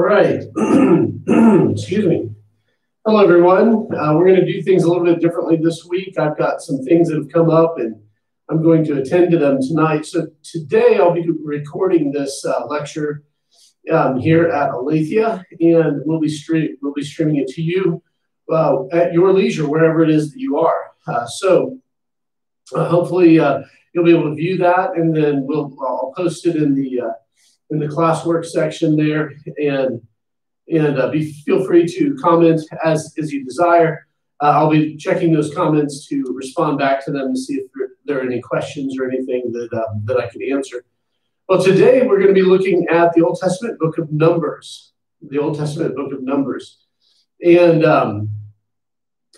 right. Excuse me. Hello, everyone. Uh, we're going to do things a little bit differently this week. I've got some things that have come up, and I'm going to attend to them tonight. So today I'll be recording this uh, lecture um, here at Aletheia, and we'll be stream we'll be streaming it to you uh, at your leisure, wherever it is that you are. Uh, so uh, hopefully uh, you'll be able to view that, and then we'll I'll post it in the in the classwork section there, and and uh, be feel free to comment as as you desire. Uh, I'll be checking those comments to respond back to them and see if there, there are any questions or anything that um, that I can answer. Well, today we're going to be looking at the Old Testament book of Numbers, the Old Testament book of Numbers, and um,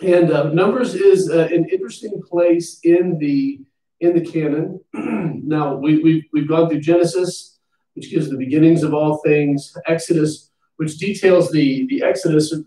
and uh, Numbers is uh, an interesting place in the in the canon. now we, we've we've gone through Genesis which gives the beginnings of all things, Exodus, which details the, the exodus of,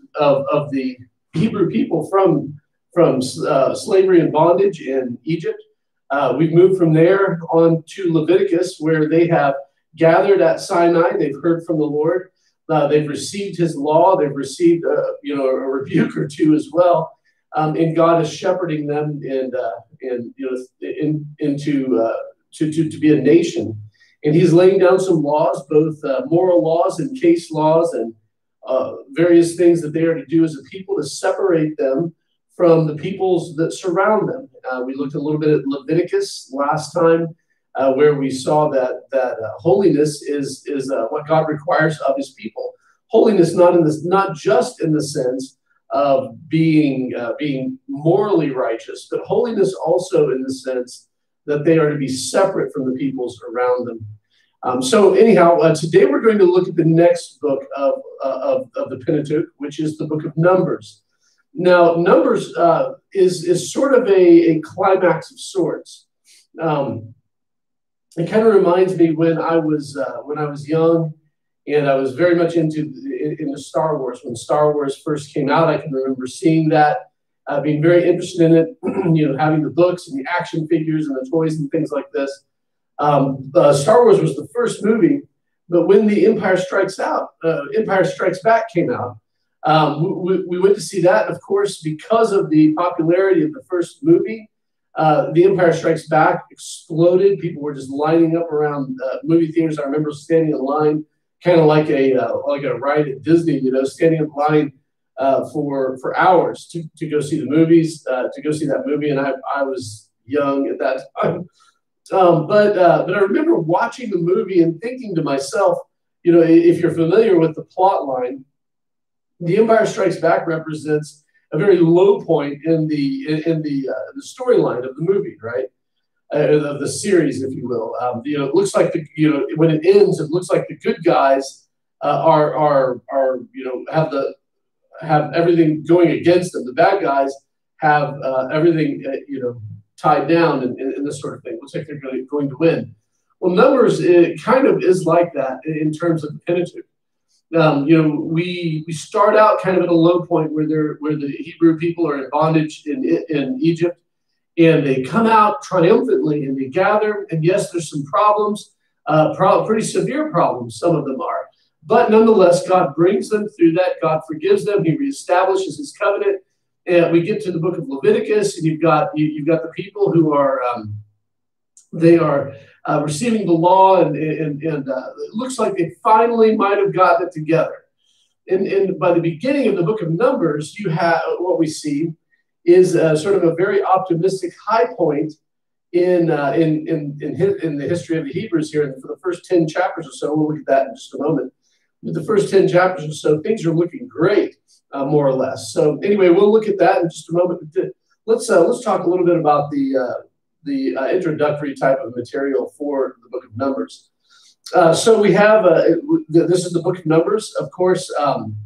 of the Hebrew people from, from uh, slavery and bondage in Egypt. Uh, we've moved from there on to Leviticus, where they have gathered at Sinai. They've heard from the Lord. Uh, they've received His law. They've received, a, uh, you know, a rebuke or two as well. Um, and God is shepherding them and uh, and you know in, into uh, to, to to be a nation and he's laying down some laws, both uh, moral laws and case laws, and uh, various things that they are to do as a people to separate them from the peoples that surround them. Uh, we looked a little bit at Leviticus last time, uh, where we saw that that uh, holiness is is uh, what God requires of His people. Holiness not in this, not just in the sense of being being morally righteous, but holiness also in the sense that they are to be separate from the peoples around them. Um, so anyhow, uh, today we're going to look at the next book of, uh, of, of, the Pentateuch, which is the book of Numbers. Now, Numbers uh, is, is sort of a, a climax of sorts. Um, it kind of reminds me when I was uh, when I was young, and I was very much into into Star Wars. When Star Wars first came out, I can remember seeing that, uh, being very interested in it. you know, having the books and the action figures and the toys and things like this. Um, uh, Star Wars was the first movie, but when The Empire Strikes Out, uh, Empire Strikes Back came out, um, we, we, went to see that. Of course, because of the popularity of the first movie, uh, The Empire Strikes Back exploded. People were just lining up around uh, movie theaters. I remember standing in line, kind of like a uh, like a ride at Disney, you know, standing in line. Uh, for for hours to, to go see the movies, to go see that movie, and I, I was young at that time, um, but uh, but I remember watching the movie and thinking to myself, you know, if you're familiar with the plot line, The Empire Strikes Back represents a very low point in the in, the uh, the storyline of the movie, right? Uh, of the series, if you will. Um, you know, it looks like the you know when it ends, it looks like the good guys uh, are are are you know have the have everything going against them. The bad guys have uh, everything uh, you know tied down and, and, this sort of thing. Looks like they're going, going to win. Well, Numbers it kind of is like that in terms of Pentateuch. Um, you know, we we start out kind of at a low point where they're where the Hebrew people are in bondage in in Egypt, and they come out triumphantly and they gather. And yes, there's some problems, uh, pro- pretty severe problems. Some of them are, but nonetheless, God brings them through that. God forgives them. He reestablishes His covenant and we get to the book of Leviticus, and you've got you, have got the people who are um, they are uh, receiving the law, and and, and uh, it looks like they finally might have gotten it together. And, and by the beginning of the book of Numbers, you have what we see is uh, sort of a very optimistic high point in, uh, in, in, in, in, the history of the Hebrews here. And for the first 10 chapters or so, we'll look at that in just a moment. The first 10 chapters or so, things are looking great uh, more or less. So anyway, we'll look at that in just a moment. Let's uh, let's talk a little bit about the uh, the uh, introductory type of material for the Book of Numbers. Uh, so we have uh, this is the Book of Numbers, of course. Um,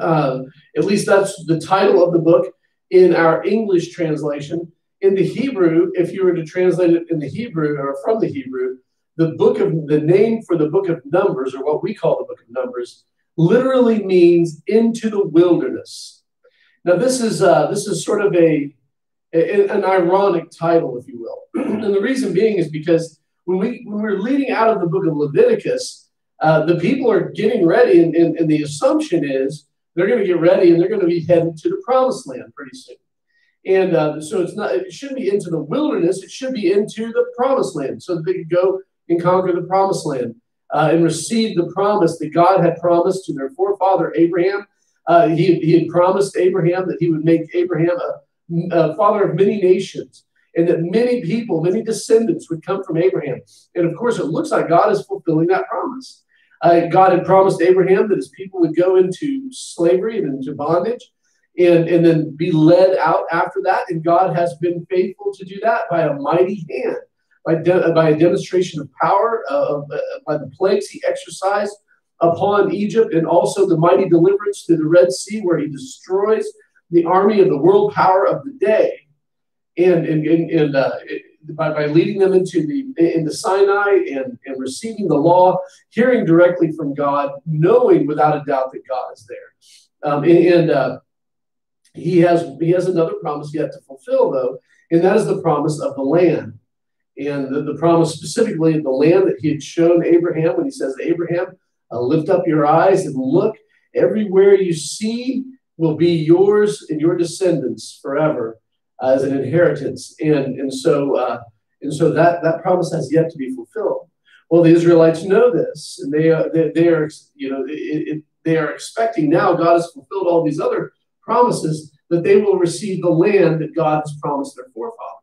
at least that's the title of the book in our English translation. In the Hebrew, if you were to translate it in the Hebrew or from the Hebrew, the book of the name for the book of Numbers, or what we call the book of Numbers, literally means into the wilderness. Now, this is uh, this is sort of a, an ironic title, if you will, and the reason being is because when we when we're leading out of the book of Leviticus, uh, the people are getting ready, and, and, and the assumption is they're going to get ready and they're going to be headed to the promised land pretty soon. And uh, so it's not, it shouldn't be into the wilderness, it should be into the promised land so that they could go and conquer the promised land uh, and receive the promise that God had promised to their forefather Abraham. Uh, he, he had promised Abraham that he would make Abraham a, a father of many nations and that many people, many descendants would come from Abraham. And of course, it looks like God is fulfilling that promise. Uh, God had promised Abraham that his people would go into slavery and into bondage and, and then be led out after that. And God has been faithful to do that by a mighty hand, by, de- by a demonstration of power, uh, uh, by the plagues he exercised upon Egypt, and also the mighty deliverance through the Red Sea, where he destroys the army of the world power of the day. And, and, and, and uh, by, by leading them into the into Sinai and, and receiving the law, hearing directly from God, knowing without a doubt that God is there. Um, and, and uh, he has he has another promise yet to fulfill, though, and that is the promise of the land. And the, the promise specifically the land that he had shown Abraham when he says, Abraham, uh, lift up your eyes and look, everywhere you see will be yours and your descendants forever as an inheritance. And, and so uh, and so that, that promise has yet to be fulfilled. Well, the Israelites know this, and they are, they, they are you know, it, it, they are expecting now God has fulfilled all these other promises that they will receive the land that God has promised their forefathers.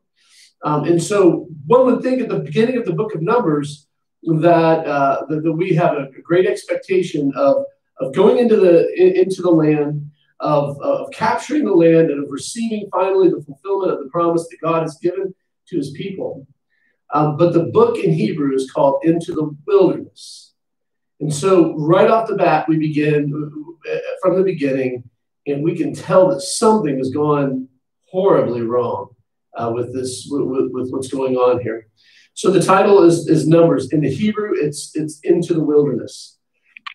Um, and so one would think at the beginning of the book of Numbers that, uh, that, that, we have a, great expectation of, of going into the, into the land of, of capturing the land and of receiving finally the fulfillment of the promise that God has given to his people. Um, but the book in Hebrew is called Into the Wilderness. And so, right off the bat, we begin uh, from the beginning, and we can tell that something has gone horribly wrong uh, with this, with, with, what's going on here. So the title is, is Numbers. In the Hebrew, it's it's Into the Wilderness.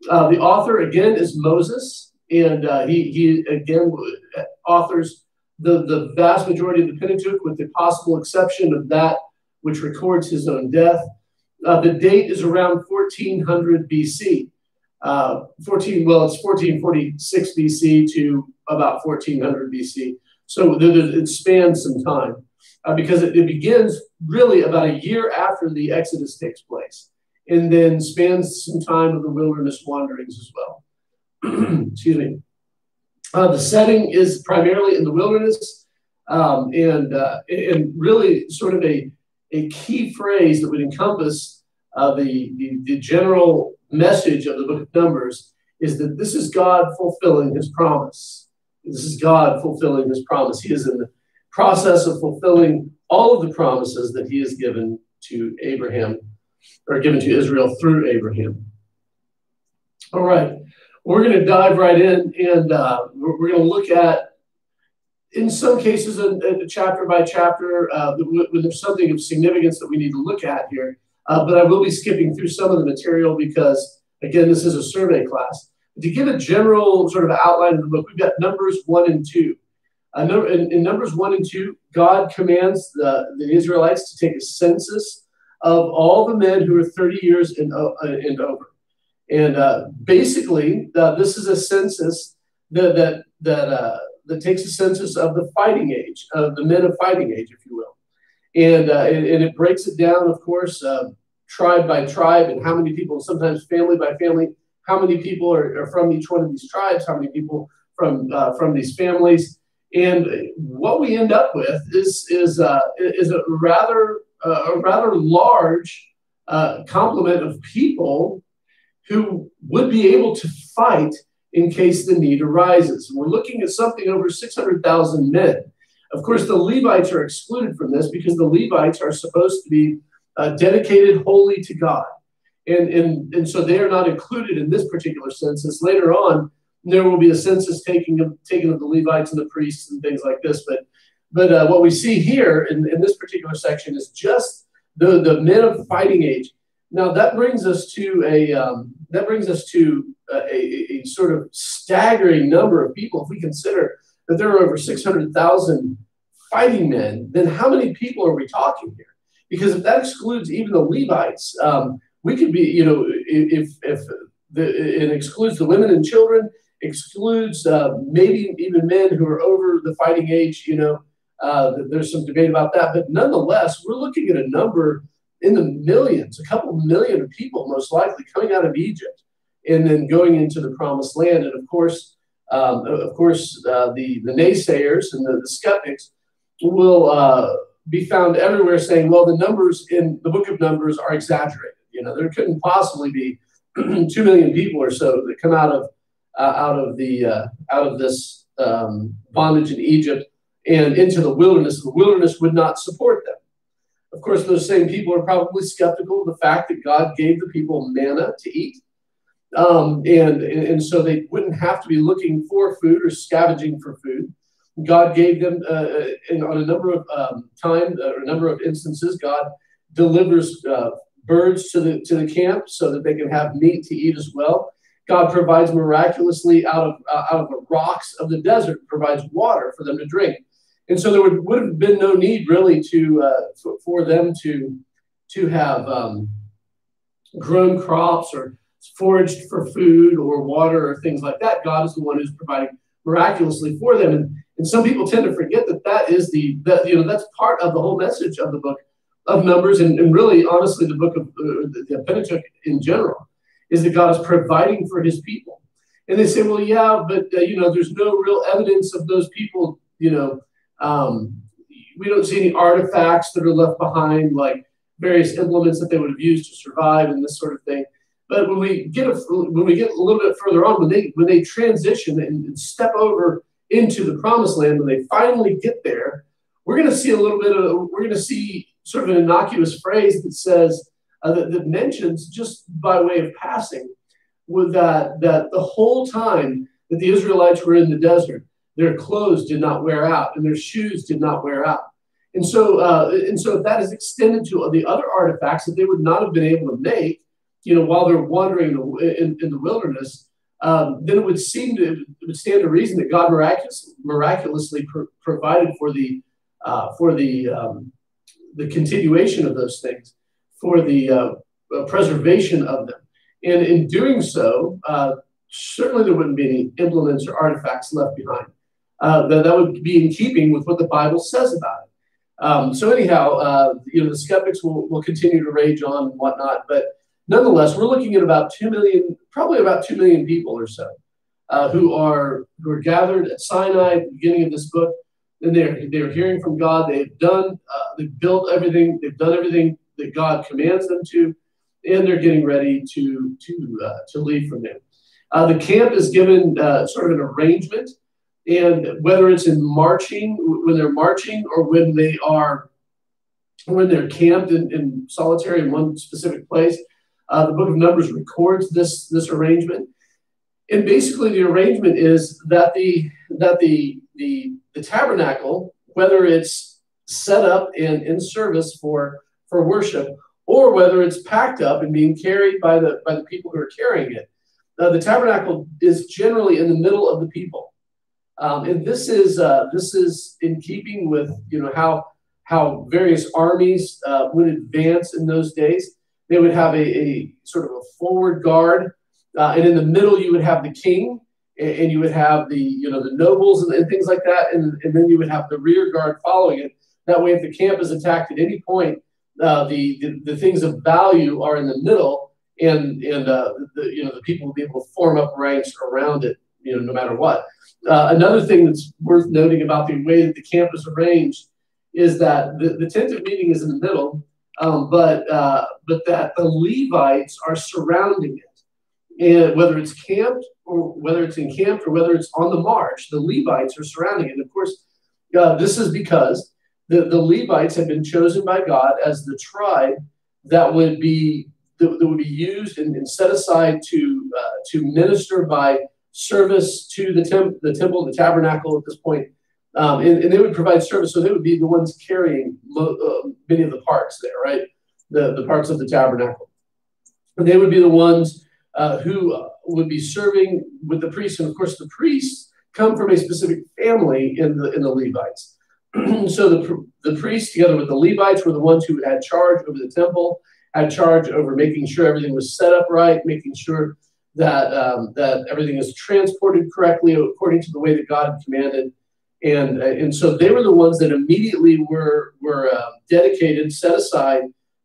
Uh, the author again is Moses, and uh, he, he again authors the, the vast majority of the Pentateuch, with the possible exception of that which records his own death. Uh, the date is around 1400 BC. Uh, 14, well, it's 1446 BC to about 1400 BC. So it spans some time uh, because it, it begins really about a year after the Exodus takes place and then spans some time of the wilderness wanderings as well. Excuse me. Uh, the setting is primarily in the wilderness um, and, uh, and really sort of a, a key phrase that would encompass uh, the, the, the general message of the book of Numbers is that this is God fulfilling his promise. This is God fulfilling his promise. He is in the process of fulfilling all of the promises that he has given to Abraham or given to Israel through Abraham. All right, we're going to dive right in and uh, we're, going to look at, in some cases, a, a chapter by chapter, uh, when there's something of significance that we need to look at here. Uh, but I will be skipping through some of the material because, again, this is a survey class. To give a general sort of outline of the book, we've got Numbers 1 and 2. Uh, number, in, in, Numbers 1 and 2, God commands the, the Israelites to take a census of all the men who are 30 years and, uh, and over. And uh, basically, uh, this is a census that, that, that, uh, that takes a census of the fighting age, of the men of fighting age, if you will. And, uh, and, and, it breaks it down, of course, tribe by tribe, and how many people, sometimes family by family, how many people are, are from each one of these tribes, how many people from, from these families. And what we end up with is is uh, is a rather uh, a rather large uh, complement of people who would be able to fight in case the need arises. We're looking at something over 600,000 men. Of course, the Levites are excluded from this because the Levites are supposed to be uh, dedicated wholly to God. And, and, and so they are not included in this particular census. Later on, there will be a census taking of, of the Levites and the priests and things like this. But, but uh, what we see here in, in this particular section is just the, the men of fighting age. Now that brings us to a um, that brings us to a, a, a, sort of staggering number of people. If we consider that there are over six hundred thousand fighting men, then how many people are we talking here? Because if that excludes even the Levites, um, we could be, you know, if if the, it excludes the women and children, excludes uh, maybe even men who are over the fighting age. You know, uh, there's some debate about that, but nonetheless, we're looking at a number in the millions, a couple million of people most likely coming out of Egypt and then going into the promised land. And of course, um, of course, uh, the the naysayers and the, the skeptics will uh, be found everywhere saying, well, the numbers in the book of Numbers are exaggerated. You know, there couldn't possibly be two million people or so that come out of out of the uh, out of this um, bondage in Egypt and into the wilderness. The wilderness would not support them. Of course, those same people are probably skeptical of the fact that God gave the people manna to eat. Um, and, and so they wouldn't have to be looking for food or scavenging for food. God gave them, uh, on a number of um, time, uh, a number of instances, God delivers uh, birds to the to the camp so that they can have meat to eat as well. God provides miraculously out of uh, out of the rocks of the desert, provides water for them to drink, and so there would, would have been no need really to uh, for, them to to have um, grown crops or foraged for food or water or things like that. God is the one who's providing miraculously for them, and, and some people tend to forget that that is the that you know that's part of the whole message of the book of Numbers, and, and really, honestly, the book of uh, the Pentateuch in general, is that God is providing for His people. And they say, well, yeah, but uh, you know, there's no real evidence of those people. You know, um, we don't see any artifacts that are left behind, like various implements that they would have used to survive and this sort of thing. But when we get a, when we get a little bit further on, when they when they transition and, and step over into the promised land, when they finally get there, we're going to see a little bit of we're going to see sort of an innocuous phrase that says uh, that, that, mentions just by way of passing with that that the whole time that the Israelites were in the desert, their clothes did not wear out and their shoes did not wear out. And so, uh, and so, if that is extended to the other artifacts that they would not have been able to make, you know, while they're wandering in, in the wilderness, um, then it would seem to it would stand to reason that God miraculous, miraculously provided for the uh, for the um, the continuation of those things, for the uh, uh, preservation of them. And in doing so, uh, certainly there wouldn't be any implements or artifacts left behind. Uh, that, that would be in keeping with what the Bible says about it. Um, so anyhow, uh, you know, the skeptics will, will continue to rage on and whatnot, but nonetheless, we're looking at about two million, probably about two million people or so, uh, who are who are gathered at Sinai at the beginning of this book, and they're they're hearing from God. They've done, they've built everything, they've done everything that God commands them to, and they're getting ready to to uh, to leave from there. Uh, the camp is given uh, sort of an arrangement, and whether it's in marching, when they're marching, or when they are when they're camped in, in solitary in one specific place, uh, the Book of Numbers records this this arrangement. And basically, the arrangement is that the that the the the tabernacle, whether it's set up and in service for for worship, or whether it's packed up and being carried by the by the people who are carrying it. Now, the tabernacle is generally in the middle of the people, um, and this is uh, this is in keeping with you know how how various armies uh, would advance in those days. They would have a, a sort of a forward guard, uh, and in the middle you would have the king, and, and you would have the you know the nobles and, and things like that, and, and then you would have the rear guard following it. That way, if the camp is attacked at any point, uh, the, the, the things of value are in the middle, and and uh, the, you know the people will be able to form up ranks around it, you know, no matter what. Uh, another thing that's worth noting about the way that the camp is arranged is that the, the tent of meeting is in the middle, um, but uh, but that the Levites are surrounding it and whether it's camped or whether it's encamped or whether it's on the march, the Levites are surrounding it. And of course, uh, this is because the, the Levites have been chosen by God as the tribe that would be that, that would be used and, and, set aside to uh, to minister by service to the temp, the temple, the tabernacle at this point. Um, and, and, they would provide service, so they would be the ones carrying lo- uh, many of the parts there, right? The, the parts of the tabernacle. And they would be the ones uh, who uh, would be serving with the priests. And of course, the priests come from a specific family in the in the Levites. so the, the priests, together with the Levites, were the ones who had charge over the temple, had charge over making sure everything was set up right, making sure that um, that everything is transported correctly according to the way that God had commanded. And, uh, and so they were the ones that immediately were, were uh, dedicated, set aside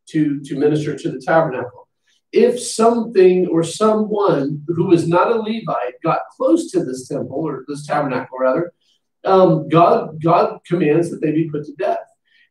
to, to minister to the tabernacle. If something or someone who was not a Levite got close to this temple or this tabernacle, rather, um, God, God commands that they be put to death.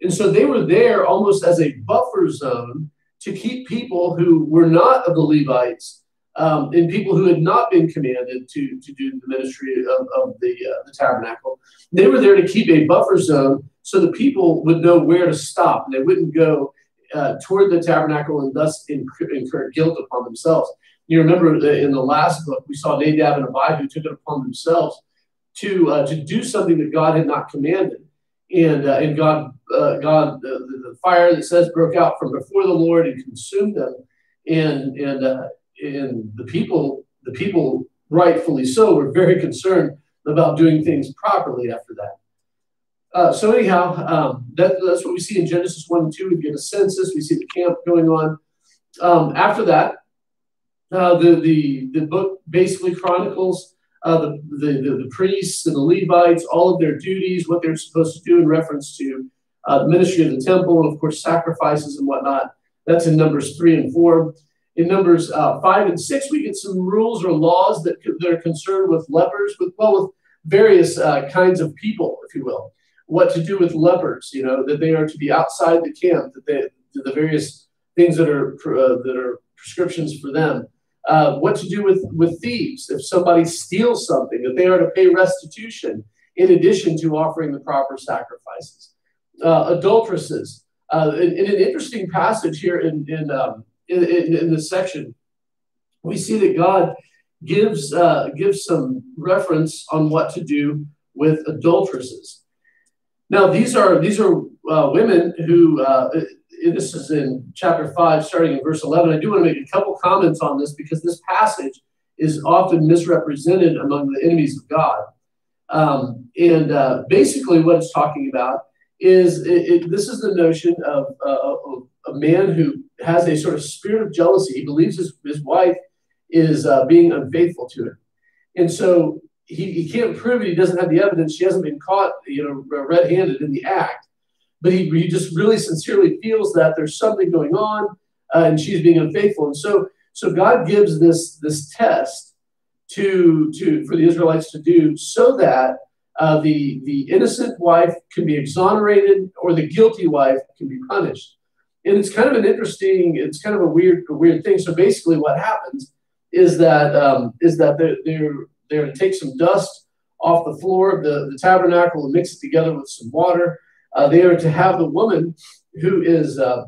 And so they were there almost as a buffer zone to keep people who were not of the Levites um, and people who had not been commanded to, to do the ministry of, of the, uh, the tabernacle. They were there to keep a buffer zone so the people would know where to stop they wouldn't go uh, toward the tabernacle and thus incur, incur guilt upon themselves. You remember in the last book, we saw Nadab and Abihu took it upon themselves to, uh, to do something that God had not commanded. And, uh, and God, uh, God the, the, fire that says broke out from before the Lord and consumed them. And, and, uh, and the people, the people rightfully so, were very concerned about doing things properly after that. Uh, so anyhow, um, that, that's what we see in Genesis 1 and 2. We get a census, we see the camp going on. Um, after that, uh, the, the, the book basically chronicles uh, the, the, the, priests and the Levites, all of their duties, what they're supposed to do in reference to uh, the ministry of the temple, and of course, sacrifices and whatnot. That's in Numbers 3 and 4. In Numbers uh, 5 and 6, we get some rules or laws that, that are concerned with lepers, with, well, with various uh, kinds of people, if you will. What to do with lepers, you know, that they are to be outside the camp, that they, the various things that are, uh, that are prescriptions for them uh, what to do with, with thieves if somebody steals something, that they are to pay restitution in addition to offering the proper sacrifices. Uh, adulteresses. Uh, in, in, an interesting passage here in, in, um, in, in, in, this section, we see that God gives, uh, gives some reference on what to do with adulteresses. Now, these are, these are uh, women who, this is in chapter 5, starting in verse 11. I do want to make a couple comments on this because this passage is often misrepresented among the enemies of God. Um, and uh, basically, what it's talking about is it, it, this is the notion of, uh, a man who has a sort of spirit of jealousy. He believes his, his wife is uh, being unfaithful to him. And so he, he can't prove it. He doesn't have the evidence. She hasn't been caught, you know, red handed in the act but he, he just really sincerely feels that there's something going on uh, and she's being unfaithful. And so, so God gives this, this test to, to, for the Israelites to do so that uh, the, the innocent wife can be exonerated or the guilty wife can be punished. And it's kind of an interesting, it's kind of a weird, a weird thing. So basically what happens is that, um, is that they're, they're, they're to take some dust off the floor of the, the tabernacle and mix it together with some water uh, they are to have the woman who is uh,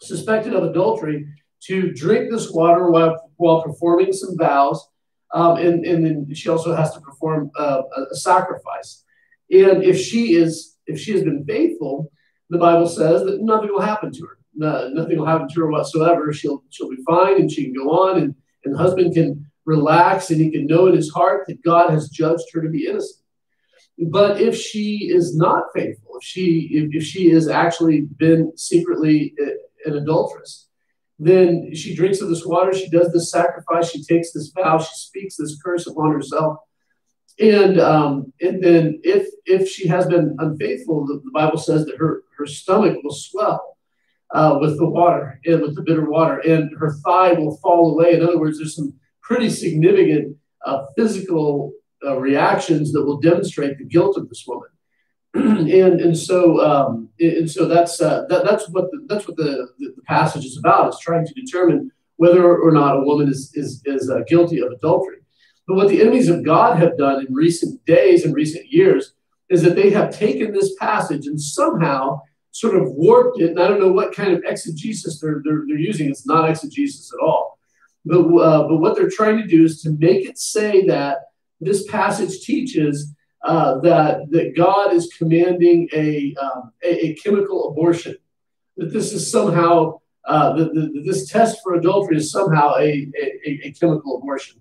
suspected of adultery to drink this water while, while performing some vows. Um, and, and then she also has to perform uh, a, sacrifice. And if she is, if she has been faithful, the Bible says that nothing will happen to her. No, nothing will happen to her whatsoever. She'll she'll be fine, and she can go on, and, and the husband can relax, and he can know in his heart that God has judged her to be innocent. But if she is not faithful, if she if, if she has actually been secretly an adulteress, then she drinks of this water, she does this sacrifice, she takes this vow, she speaks this curse upon herself. And um, and then if if she has been unfaithful, the, the Bible says that her her stomach will swell uh, with the water and with the bitter water, and her thigh will fall away. In other words, there's some pretty significant uh, physical uh, reactions that will demonstrate the guilt of this woman. and and so um, and so that's uh, that, that's what the, that's what the, the, passage is about is trying to determine whether or not a woman is is, is uh, guilty of adultery. But what the enemies of God have done in recent days and recent years is that they have taken this passage and somehow sort of warped it. And I don't know what kind of exegesis they're, they're, they're using. It's not exegesis at all. But, uh, but what they're trying to do is to make it say that this passage teaches uh, that, that God is commanding a, um, a, a, chemical abortion, that this is somehow, uh, this test for adultery is somehow a, a, a chemical abortion,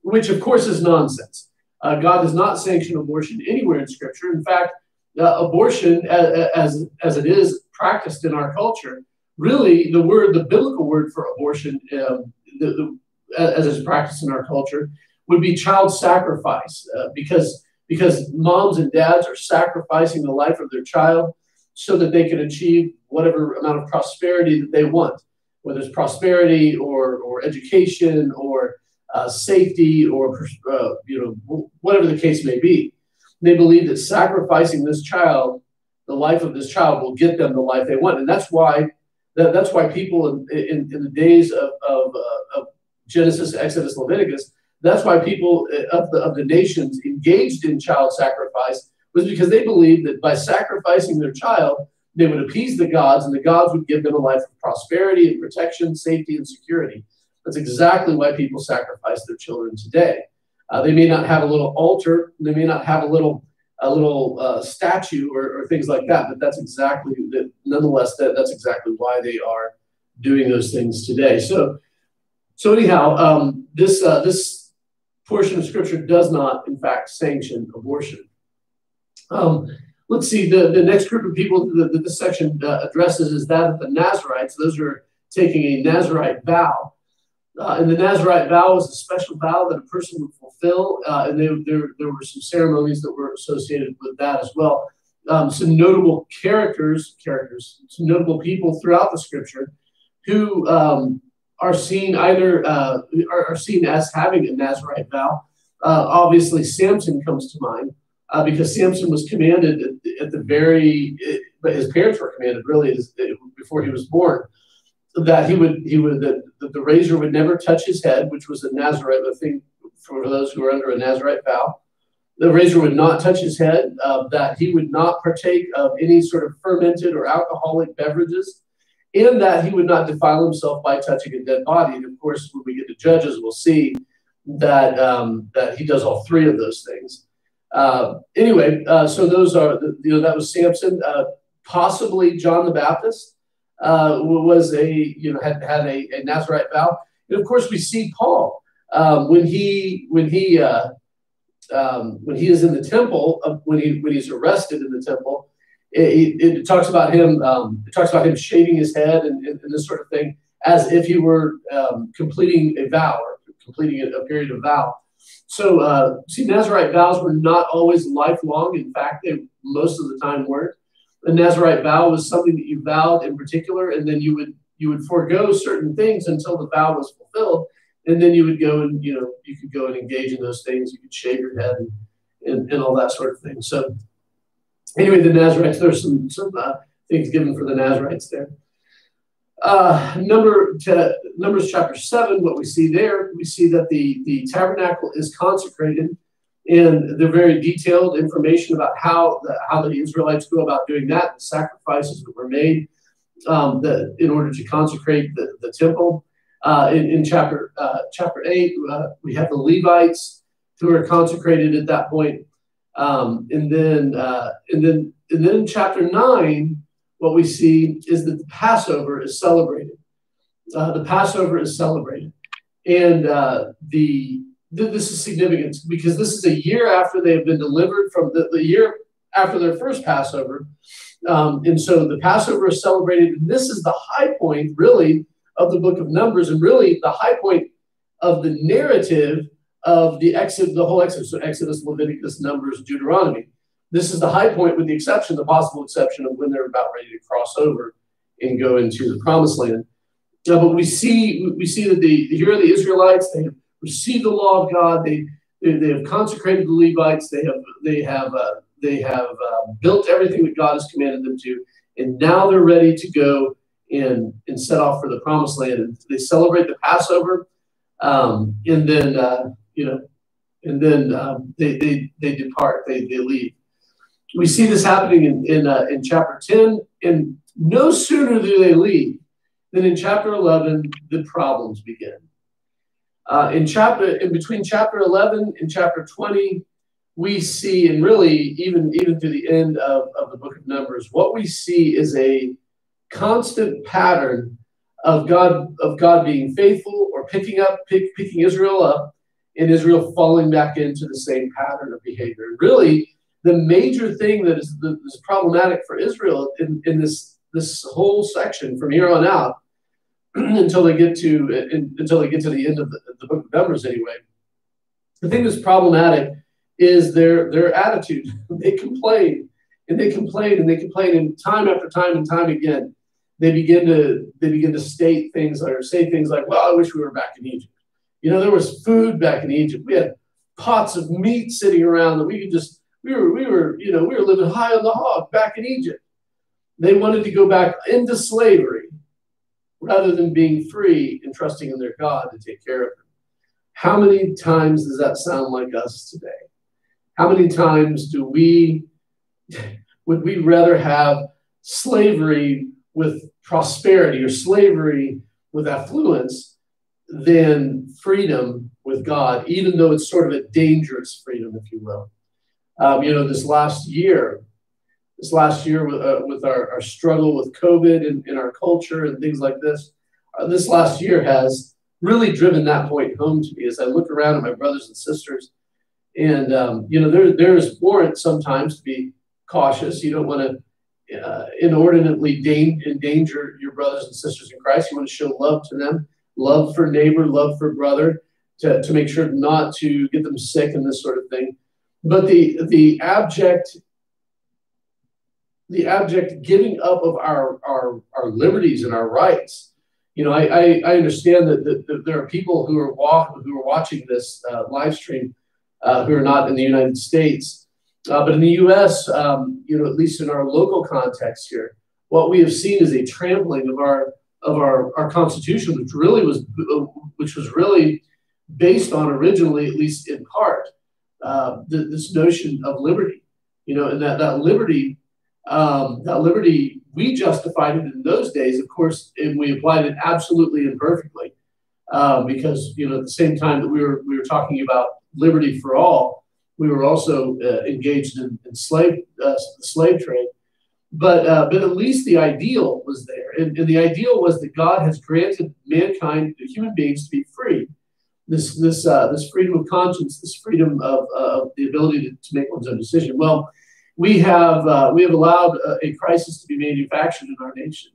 which of course is nonsense. Uh, God does not sanction abortion anywhere in Scripture. In fact, uh, abortion, as, as, it is practiced in our culture, really the word, the biblical word for abortion, um, the, the, as is practiced in our culture, would be child sacrifice uh, because because moms and dads are sacrificing the life of their child so that they can achieve whatever amount of prosperity that they want, whether it's prosperity or, or education or uh, safety or uh, you know whatever the case may be. They believe that sacrificing this child, the life of this child, will get them the life they want, and that's why that, that's why people in, in, in the days of, of, uh, of Genesis, Exodus, Leviticus, that's why people uh, of the of the nations engaged in child sacrifice was because they believed that by sacrificing their child, they would appease the gods, and the gods would give them a life of prosperity and protection, safety, and security. That's exactly why people sacrifice their children today. Uh, they may not have a little altar, they may not have a little a little uh, statue or, or, things like that, but that's exactly that. Nonetheless, that, that's exactly why they are doing those things today. So, so anyhow, um, this uh, this portion of Scripture does not, in fact, sanction abortion. Um, let's see, the, the next group of people that, this section uh, addresses is that of the Nazarites. Those are taking a Nazarite vow. Uh, and the Nazarite vow is a special vow that a person would fulfill, uh, and they, there, there were some ceremonies that were associated with that as well. Um, some notable characters, characters, some notable people throughout the scripture who um, are seen either uh, are, are, seen as having a Nazarite vow. Uh, obviously, Samson comes to mind uh, because Samson was commanded at, at the very, but his parents were commanded really before he was born that he would he would that, that the razor would never touch his head, which was a Nazarite a thing for those who are under a Nazarite vow. The razor would not touch his head. Uh, that he would not partake of any sort of fermented or alcoholic beverages, and that he would not defile himself by touching a dead body. And of course, when we get to Judges, we'll see that um, that he does all three of those things. Uh, anyway, uh, so those are you know that was Samson, uh, possibly John the Baptist uh, was a you know had had a, a, Nazarite vow, and of course we see Paul um, when he when he uh, um, when he is in the temple uh, when he when he's arrested in the temple. It, it, talks about him. Um, it talks about him shaving his head and, and, and, this sort of thing, as if he were um, completing a vow or completing a, a period of vow. So, uh, see, Nazarite vows were not always lifelong. In fact, they most of the time weren't a Nazarite vow was something that you vowed in particular, and then you would you would forego certain things until the vow was fulfilled, and then you would go and you know you could go and engage in those things. You could shave your head and and, and all that sort of thing. So anyway, the Nazarites. There's some some uh, things given for the Nazarites there. Uh, number to, Numbers chapter seven. What we see there, we see that the the tabernacle is consecrated and they're very detailed information about how the, how the Israelites go about doing that, the sacrifices that were made um, the, in order to consecrate the, the temple. Uh, in, in, chapter uh, chapter eight, uh, we have the Levites who are consecrated at that point, um, and then uh, and then and then in chapter nine, what we see is that the Passover is celebrated. Uh, the Passover is celebrated, and uh, the this is significant because this is a year after they have been delivered from the, the year after their first Passover. Um, and so the Passover is celebrated. And this is the high point, really, of the book of Numbers, and really the high point of the narrative of the exit, the whole Exodus, so Exodus, Leviticus, Numbers, Deuteronomy. This is the high point, with the exception, the possible exception of when they're about ready to cross over and go into the Promised Land. Uh, but we see we see that the here are the Israelites. They have received the law of God. They, they, they have consecrated the Levites. They have they have uh, they have uh, built everything that God has commanded them to, and now they're ready to go and and set off for the promised land. And they celebrate the Passover, um, and then uh, you know, and then um, they, they they depart. They they leave. We see this happening in in, uh, in chapter ten, and no sooner do they leave than in chapter eleven the problems begin. Uh, in chapter, in between chapter 11 and chapter 20, we see, and really even even to the end of, of the book of Numbers, what we see is a constant pattern of God of God being faithful or picking up pick, picking Israel up, and Israel falling back into the same pattern of behavior. And really, the major thing that is, that is problematic for Israel in, in this this whole section from here on out until they get to in, until they get to the end of the, the book of Numbers anyway. The thing that's problematic is their their attitude. they complain and they complain and they complain, and time after time and time again, they begin to they begin to state things or say things like, "Well, I wish we were back in Egypt." You know, there was food back in Egypt. We had pots of meat sitting around that we could just we were we were you know we were living high on the hog back in Egypt. They wanted to go back into slavery rather than being free and trusting in their God to take care of them. How many times does that sound like us today? How many times do we would we rather have slavery with prosperity or slavery with affluence than freedom with God, even though it's sort of a dangerous freedom, if you will? Um, you know, this last year, this last year with, uh, with our, our, struggle with COVID and in our culture and things like this, uh, this last year has really driven that point home to me as I look around at my brothers and sisters. And, um, you know, there, there's warrant sometimes to be cautious. You don't want to uh, inordinately endanger your brothers and sisters in Christ. You want to show love to them, love for neighbor, love for brother, to, to make sure not to get them sick and this sort of thing. But the, the abject the abject giving up of our, our, our liberties and our rights. You know, I, I, I understand that, that, that, there are people who are walk, who are watching this uh, live stream uh, who are not in the United States, uh, but in the U.S., um, you know, at least in our local context here, what we have seen is a trampling of our of our, our Constitution, which really was which was really based on originally, at least in part, uh, this notion of liberty. You know, and that that liberty um, that liberty, we justified it in those days, of course, and we applied it absolutely imperfectly. Uh, because you know, at the same time that we were we were talking about liberty for all, we were also uh, engaged in, in slave uh, the slave trade. But uh, but at least the ideal was there, and, and the ideal was that God has granted mankind, the human beings, to be free. This this uh, this freedom of conscience, this freedom of, the ability to, to make one's own decision. Well we have uh, we have allowed a, a, crisis to be manufactured in our nation,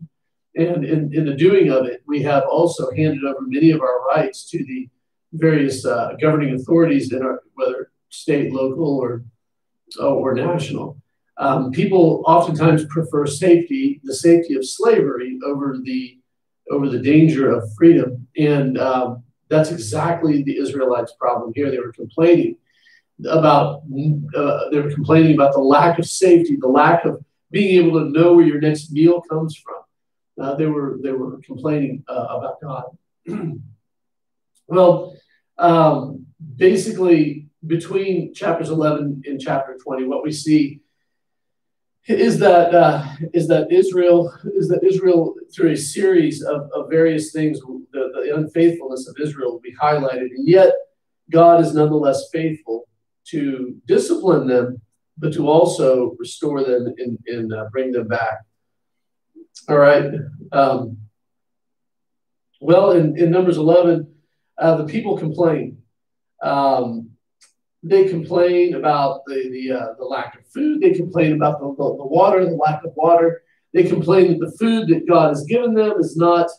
and in, in the doing of it, we have also handed over many of our rights to the various uh, governing authorities in our whether state, local, or or national. Um, people oftentimes prefer safety, the safety of slavery, over the over the danger of freedom, and um, that's exactly the Israelites' problem here. They were complaining about uh, they were complaining about the lack of safety, the lack of being able to know where your next meal comes from. Uh, they were they were complaining uh, about God. well, um, basically, between chapters 11 and chapter 20, what we see is that uh, is that Israel is that Israel through a series of, of various things, the, the unfaithfulness of Israel will be highlighted, and yet God is nonetheless faithful to discipline them, but to also restore them and, and uh, bring them back. All right. Um, well, in, in Numbers 11, uh, the people complain. Um, they complain about the, the, uh, the lack of food. They complain about the, the, the, water, the lack of water. They complain that the food that God has given them is not,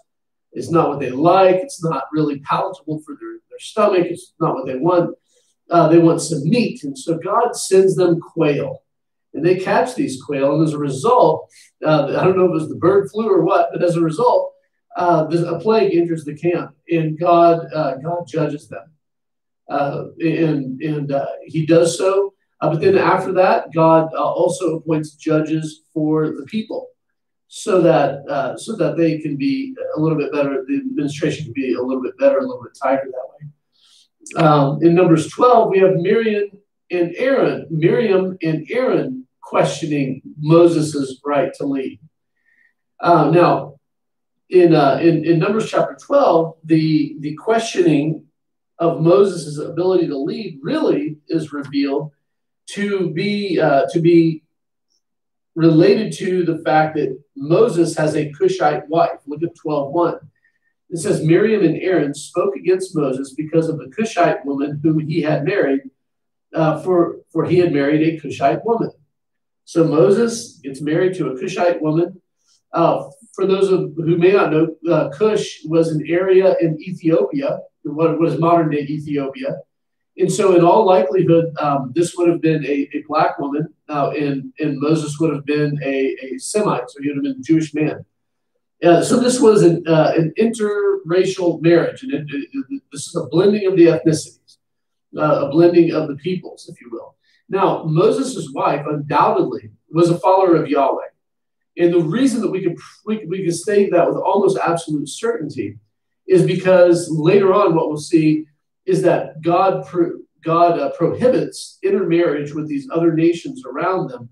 is not what they like. It's not really palatable for their, their stomach. It's not what they want uh, they want some meat. And so God sends them quail. And they catch these quail. And as a result, uh, I don't know if it was the bird flu or what, but as a result, uh, a plague enters the camp and God, uh, God judges them. Uh, and and uh, he does so. but then after that, God also appoints judges for the people so that so that they can be a little bit better. The administration can be a little bit better, a little bit tighter that way um, in Numbers 12, we have Miriam and Aaron, Miriam and Aaron questioning Moses' right to lead. Uh, now, in, uh, in, in Numbers chapter 12, the, the questioning of Moses' ability to lead really is revealed to be, uh, to be related to the fact that Moses has a Cushite wife. Look at 12.1. It says Miriam and Aaron spoke against Moses because of the Cushite woman whom he had married, uh, for, for he had married a Cushite woman. So Moses gets married to a Cushite woman. Uh, for those of, who may not know, uh, Cush was an area in Ethiopia, what was modern day Ethiopia. And so, in all likelihood, um, this would have been a, a black woman, uh, and, and Moses would have been a, a Semite, so he would have been a Jewish man. Uh, so, this was an, uh, an interracial marriage, and it, it, this is a blending of the ethnicities, uh, a blending of the peoples, if you will. Now, Moses' wife undoubtedly was a follower of Yahweh. And the reason that we could, we, we state that with almost absolute certainty is because later on, what we'll see is that God, pro- God uh, prohibits intermarriage with these other nations around them,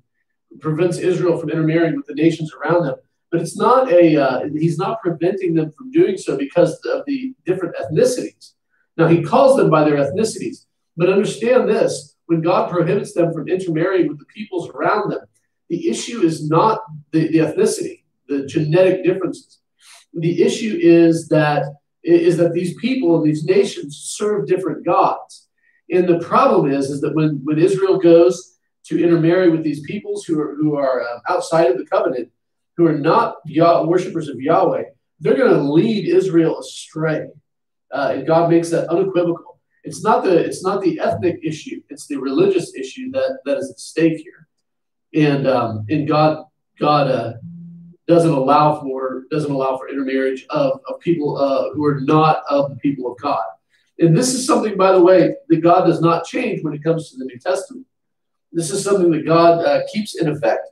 prevents Israel from intermarrying with the nations around them. But it's not a, uh, he's not preventing them from doing so because of the different ethnicities. Now, he calls them by their ethnicities. But understand this when God prohibits them from intermarrying with the peoples around them, the issue is not the, the ethnicity, the genetic differences. The issue is that is that these people and these nations serve different gods. And the problem is, is that when, when Israel goes to intermarry with these peoples who are, who are uh, outside of the covenant, who are not Yah- worshippers of Yahweh, they're going to lead Israel astray. Uh, and God makes that unequivocal. It's not the it's not the ethnic issue; it's the religious issue that that is at stake here. And um, and God God uh, doesn't allow for doesn't allow for intermarriage of, of people uh, who are not of the people of God. And this is something, by the way, that God does not change when it comes to the New Testament. This is something that God uh, keeps in effect.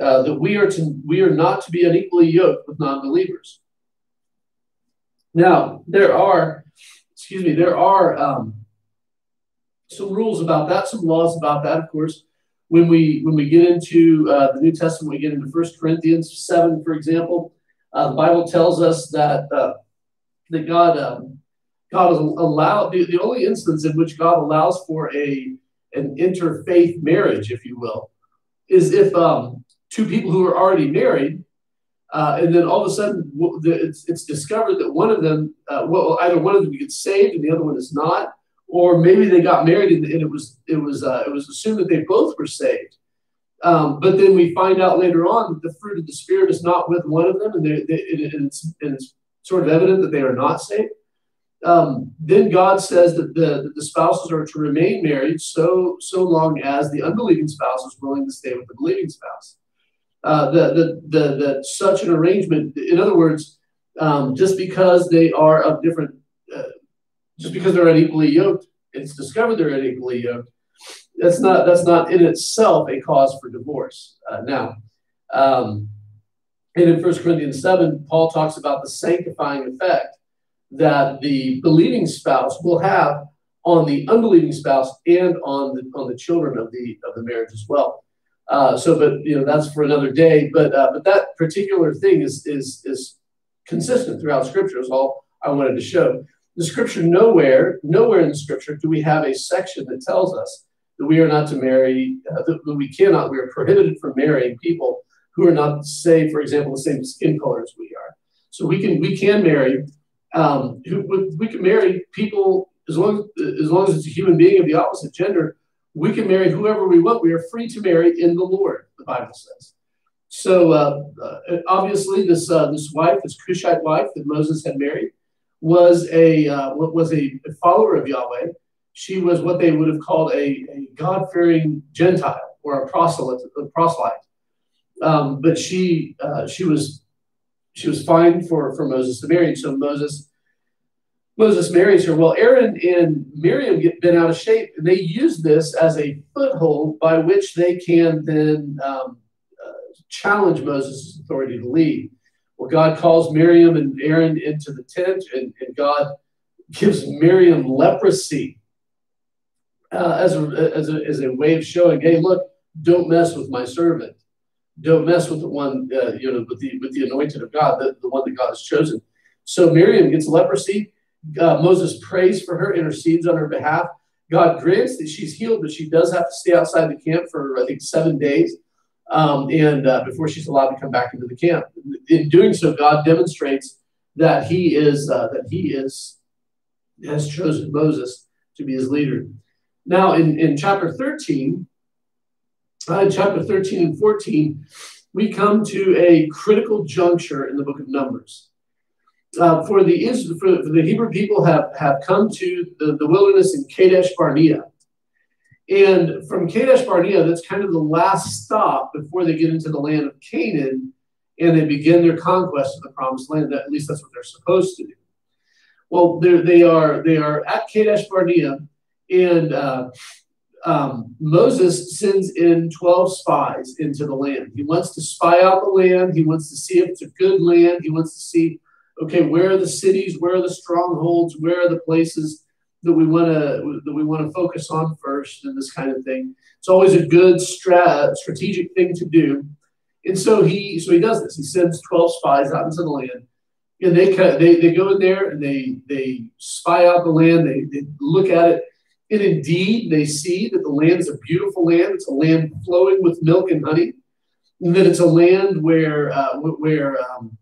Uh, that we are to we are not to be unequally yoked with non-believers. Now there are, excuse me, there are um, some rules about that, some laws about that, of course when we when we get into uh, the New Testament, we get into First Corinthians seven, for example. Uh, the Bible tells us that uh, that God um, God allowed the, the only instance in which God allows for a an interfaith marriage, if you will, is if um, two people who are already married, uh, and then all of a sudden it's, it's discovered that one of them, uh, well, either one of them gets saved and the other one is not, or maybe they got married and, it was it was uh, it was assumed that they both were saved. Um, but then we find out later on that the fruit of the spirit is not with one of them, and, they, they, and, it's, and it's sort of evident that they are not saved. Um, then God says that the, that the spouses are to remain married so so long as the unbelieving spouse is willing to stay with the believing spouse. Uh, the, the, the, the, such an arrangement, in other words, um, just because they are of different just because they're unequally yoked, it's discovered they're unequally yoked. That's not that's not in itself a cause for divorce. Uh, now, um, and in 1 Corinthians 7, Paul talks about the sanctifying effect that the believing spouse will have on the unbelieving spouse and on the on the children of the of the marriage as well. Uh, so, but you know that's for another day. But uh, but that particular thing is is is consistent throughout Scripture. Is all I wanted to show the scripture nowhere, nowhere in the scripture do we have a section that tells us that we are not to marry, uh, that we cannot, we are prohibited from marrying people who are not, say, for example, the same skin color as we are. So we can we can marry, um, who, we can marry people as long as as long as it's a human being of the opposite gender. We can marry whoever we want. We are free to marry in the Lord. The Bible says. So uh, uh, obviously, this uh, this wife, this Cushite wife that Moses had married, was a uh, was a follower of Yahweh. She was what they would have called a, a God fearing Gentile or a proselyte. A proselyte. Um, but she uh, she was she was fine for for Moses to marry. So Moses Moses marries her. Well, Aaron and Miriam get bent out of shape, and they use this as a foothold by which they can then um, uh, challenge Moses' authority to lead where God calls Miriam and Aaron into the tent, and, and God gives Miriam leprosy uh, as, a, as, a, as a way of showing, hey, look, don't mess with my servant. Don't mess with the one, uh, you know, with the with the anointed of God, the, the one that God has chosen. So Miriam gets leprosy. Uh, Moses prays for her, intercedes on her behalf. God grants that she's healed, but she does have to stay outside the camp for I think seven days um, and uh, before she's allowed to come back into the camp. In doing so, God demonstrates that He is uh, that He is has chosen Moses to be His leader. Now, in, in chapter 13, uh, chapter 13 and 14, we come to a critical juncture in the book of Numbers. Uh, for, the, for the Hebrew people have, have come to the, the wilderness in Kadesh Barnea. And from Kadesh Barnea, that's kind of the last stop before they get into the land of Canaan and they begin their conquest of the promised land. That, at least that's what they're supposed to do. Well, they are they are at Kadesh Barnea, and uh, um, Moses sends in 12 spies into the land. He wants to spy out the land. He wants to see if it's a good land. He wants to see, okay, where are the cities? Where are the strongholds? Where are the places that we want to that we want to focus on first, and this kind of thing. It's always a good strat, strategic thing to do. And so he so he does this. He sends 12 spies out into the land. And they they, they go in there and they they spy out the land, they, they look at it, and indeed they see that the land is a beautiful land. It's a land flowing with milk and honey. And that it's a land where uh, where um,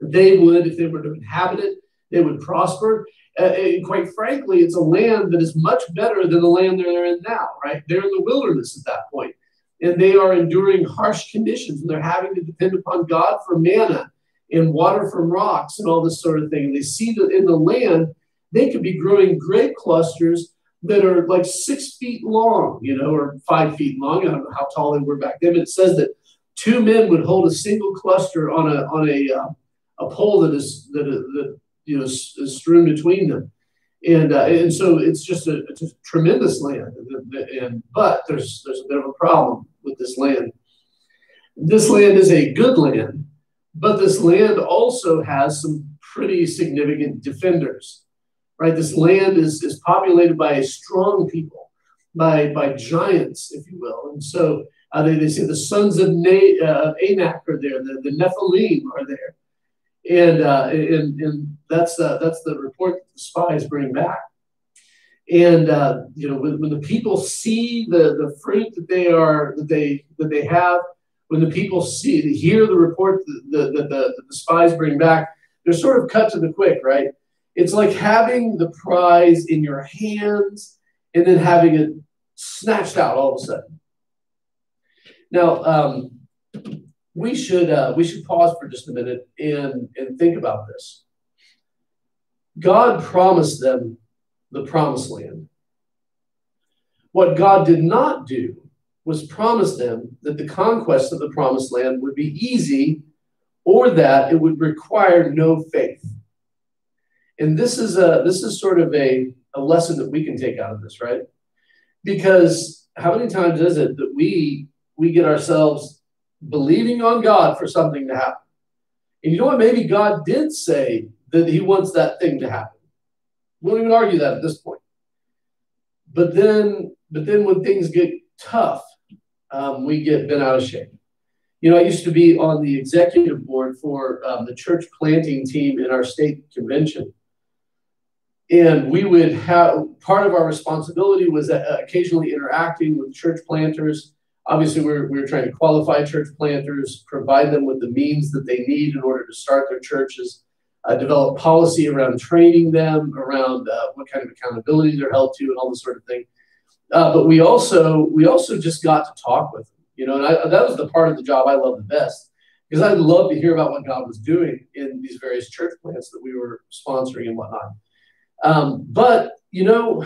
they would, if they were to inhabit it, they would prosper. Uh, and quite frankly, it's a land that is much better than the land they're in now, right? They're in the wilderness at that point and they are enduring harsh conditions and they're having to depend upon God for manna and water from rocks and all this sort of thing. And they see that in the land, they could be growing grape clusters that are like six feet long, you know, or five feet long. I don't know how tall they were back then, but it says that two men would hold a single cluster on a on a uh, a pole that is that, that you know strewn between them and uh, and so it's just a, it's a tremendous land. And but there's there's a bit of a problem with this land. This land is a good land, but this land also has some pretty significant defenders. Right, this land is is populated by strong people, by by giants, if you will, and so. Uh, they, they say the sons of, Na- uh, Anak are there, the, the Nephilim are there and uh, and, and that's the, that's the report that the spies bring back. And uh, you know, when, when the people see the, the fruit that they are that they that they have, when the people see hear the report that the, the, the, spies bring back, they're sort of cut to the quick, right? It's like having the prize in your hands and then having it snatched out all of a sudden. Now, um, we should uh, we should pause for just a minute and and think about this. God promised them the promised land. What God did not do was promise them that the conquest of the promised land would be easy or that it would require no faith. And this is a this is sort of a, a lesson that we can take out of this, right? Because how many times is it that we we get ourselves believing on God for something to happen. And you know what? Maybe God did say that He wants that thing to happen. We won't even argue that at this point. But then, but then when things get tough, um, we get bent out of shape. You know, I used to be on the executive board for um, the church planting team in our state convention. And we would have part of our responsibility was uh, occasionally interacting with church planters Obviously, we're, we're trying to qualify church planters, provide them with the means that they need in order to start their churches, uh, develop policy around training them, around uh, what kind of accountability they're held to, and all this sort of thing. Uh, but we also we also just got to talk with them, you know, and I, that was the part of the job I love the best because I love to hear about what God was doing in these various church plants that we were sponsoring and whatnot. Um, but you know,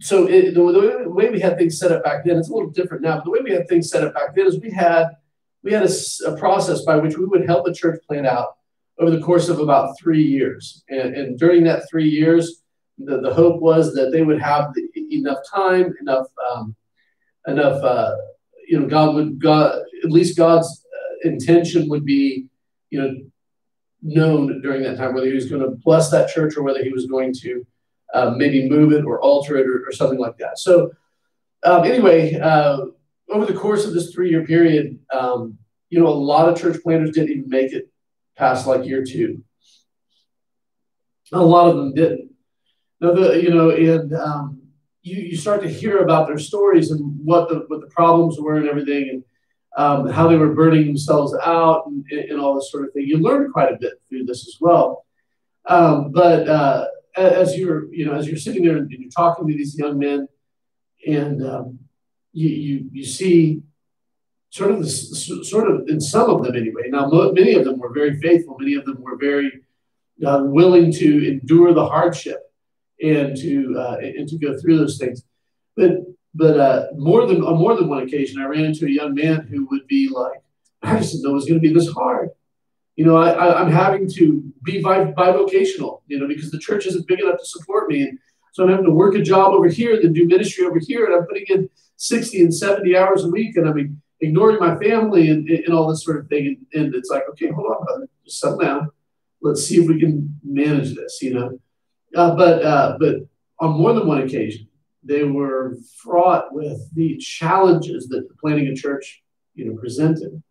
so it, the, the, way we had things set up back then, it's a little different now. But the way we had things set up back then is we had we had a, a process by which we would help a church plan out over the course of about three years. And, and during that three years, the, the hope was that they would have the, enough time, enough um, enough uh, you know God would God at least God's uh, intention would be you know known during that time whether he was going to bless that church or whether he was going to um, maybe move it or alter it or, or something like that. So um, anyway, uh, over the course of this three-year period, um, you know, a lot of church planters didn't even make it past like year two. A lot of them didn't. Now, the, you know, and um, you, you start to hear about their stories and what the what the problems were and everything, and um, how they were burning themselves out and, and, all this sort of thing. You learn quite a bit through this as well. Um, but uh, as you're, you know, as you're sitting there and you're talking to these young men, and um, you, you you see sort of this, sort of in some of them anyway. Now, many of them were very faithful. Many of them were very uh, willing to endure the hardship and to uh, and to go through those things. But but uh, more than on more than one occasion, I ran into a young man who would be like, "I just didn't know it was going to be this hard." You know, I, am having to be bivocational, you know, because the church isn't big enough to support me. And so I'm having to work a job over here, then do ministry over here, and I'm putting in 60 and 70 hours a week, and I'm ignoring my family and, and all this sort of thing. And, and it's like, okay, hold on, brother, just settle down. Let's see if we can manage this, you know. Uh, but uh, but on more than one occasion, they were fraught with the challenges that planning a church, you know, presented.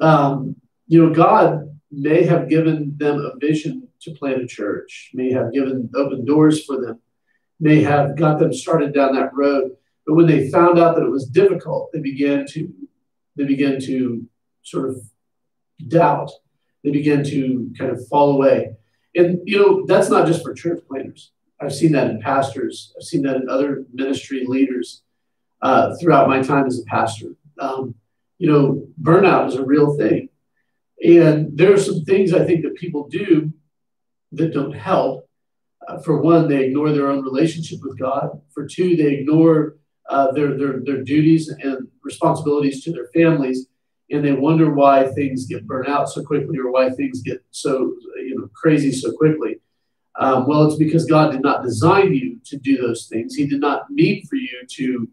Um, you know, God may have given them a vision to plant a church, may have given open doors for them, may have got them started down that road. But when they found out that it was difficult, they began to they began to sort of doubt. They began to kind of fall away. And you know, that's not just for church planters. I've seen that in pastors. I've seen that in other ministry leaders uh, throughout my time as a pastor. Um, you know, burnout is a real thing. And there are some things I think that people do that don't help. Uh, for one, they ignore their own relationship with God. For two, they ignore uh, their, their, their duties and responsibilities to their families. And they wonder why things get burnt out so quickly or why things get so you know crazy so quickly. Um, well, it's because God did not design you to do those things. He did not mean for you to,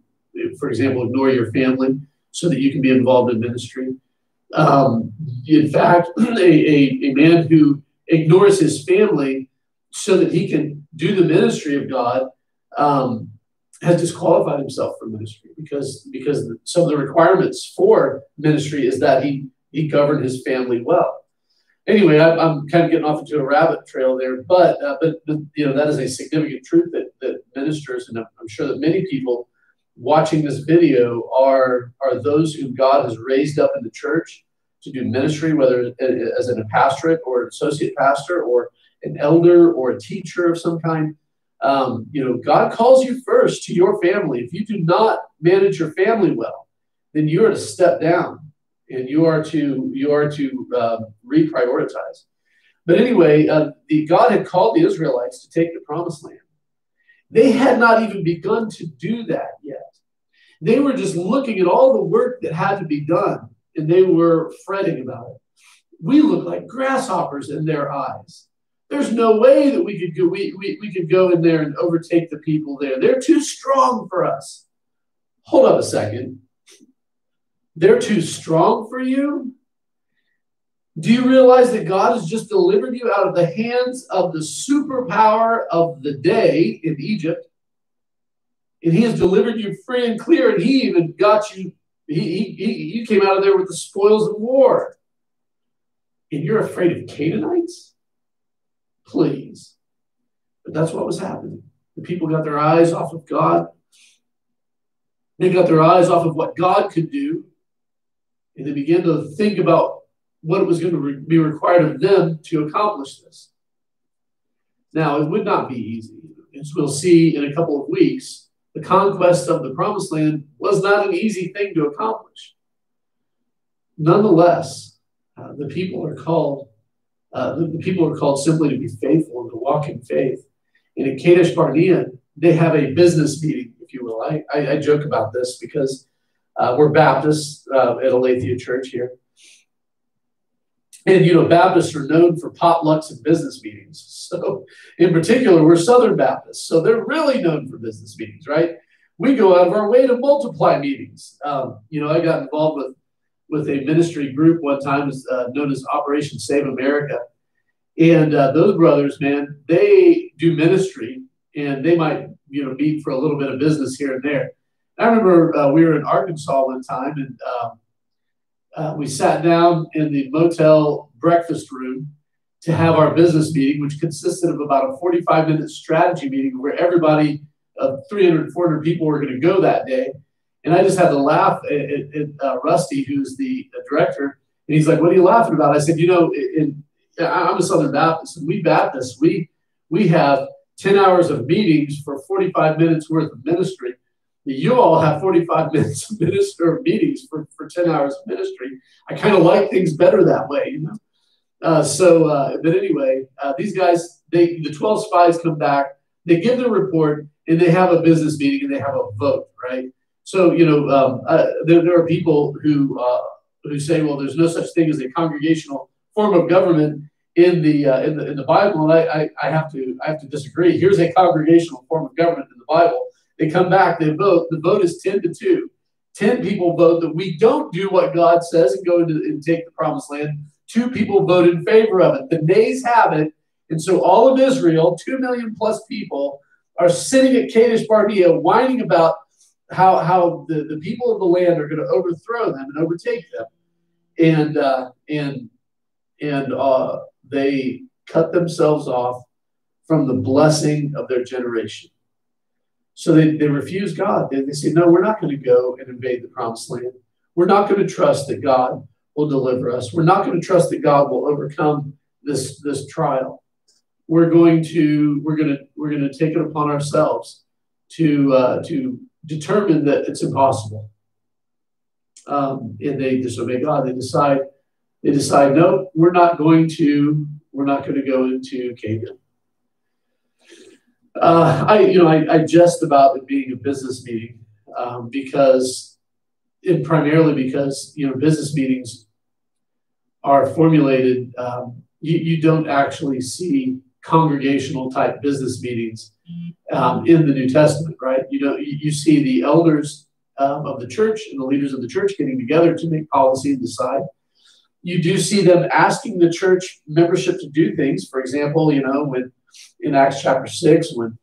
for example, ignore your family so that you can be involved in ministry. Um, in fact, a, a, a man who ignores his family so that he can do the ministry of God um, has disqualified himself from ministry because because some of the requirements for ministry is that he he governed his family well. Anyway, I, am kind of getting off into a rabbit trail there, but, uh, but, but you know that is a significant truth that, that ministers and I'm sure that many people watching this video are are those whom God has raised up in the church to do ministry, whether as in a pastorate or an associate pastor or an elder or a teacher of some kind. Um, you know, God calls you first to your family. If you do not manage your family well, then you are to step down and you are to you are to uh, reprioritize. But anyway, uh, the, God had called the Israelites to take the promised land. They had not even begun to do that yet. They were just looking at all the work that had to be done and they were fretting about it. We look like grasshoppers in their eyes. There's no way that we could go, we, we, we could go in there and overtake the people there. They're too strong for us. Hold up a second. They're too strong for you? Do you realize that God has just delivered you out of the hands of the superpower of the day in Egypt? And he has delivered you free and clear, and he even got you he, he, he came out of there with the spoils of war. And you're afraid of Canaanites? Please. But that's what was happening. The people got their eyes off of God. They got their eyes off of what God could do. And they began to think about what was going to be required of them to accomplish this. Now, it would not be easy. As we'll see in a couple of weeks, the conquest of the promised land was not an easy thing to accomplish. Nonetheless, uh, the people are called uh, the, the, people are called simply to be faithful and to walk in faith. And at Kadesh Barnea, they have a business meeting, if you will. I, I, I joke about this because uh, we're Baptists uh, at Aletheia Church here. And, you know, Baptists are known for potlucks and business meetings. So, in particular, we're Southern Baptists. So, they're really known for business meetings, right? We go out of our way to multiply meetings. Um, you know, I got involved with, with a ministry group one time uh, known as Operation Save America. And uh, those brothers, man, they do ministry and they might, you know, meet for a little bit of business here and there. I remember uh, we were in Arkansas one time and um, uh, we sat down in the motel breakfast room to have our business meeting, which consisted of about a 45 minute strategy meeting where everybody of 300, 400 people were going to go that day. And I just had to laugh at, at, at uh, Rusty, who's the, director. And he's like, What are you laughing about? I said, You know, in, I'm a Southern Baptist, and we Baptists, we, we have 10 hours of meetings for 45 minutes worth of ministry. You all have 45 minutes of minister meetings for, for 10 hours of ministry. I kind of like things better that way, you know. Uh, so, uh, but anyway, uh, these guys, they the 12 spies come back, they give their report, and they have a business meeting and they have a vote, right? So, you know, um, uh, there, there are people who uh, who say, well, there's no such thing as a congregational form of government in the uh, in the in the Bible, and I, I, I have to I have to disagree. Here's a congregational form of government in the Bible. They come back, they vote. The vote is ten to two. Ten people vote that we don't do what God says and go into and take the promised land. Two people vote in favor of it. The nays have it, and so all of Israel, two million plus people, are sitting at Kadesh Barnea whining about how how the, the people of the land are going to overthrow them and overtake them, and uh, and and uh, they cut themselves off from the blessing of their generation. So they, they refuse God. They, they say, No, we're not going to go and invade the promised land. We're not going to trust that God will deliver us. We're not going to trust that God will overcome this, this trial. We're going to we're going to we're going to take it upon ourselves to uh, to determine that it's impossible. Um, and they disobey God. They decide they decide, no, we're not going to, we're not going to go into Canaan. Uh, I, you know, I, I jest about it being a business meeting um, because, and primarily because, you know, business meetings are formulated. Um, you, you don't actually see congregational type business meetings um, in the New Testament, right? You know, you, you see the elders um, of the church and the leaders of the church getting together to make policy and decide you do see them asking the church membership to do things. For example, you know, when in Acts chapter 6, when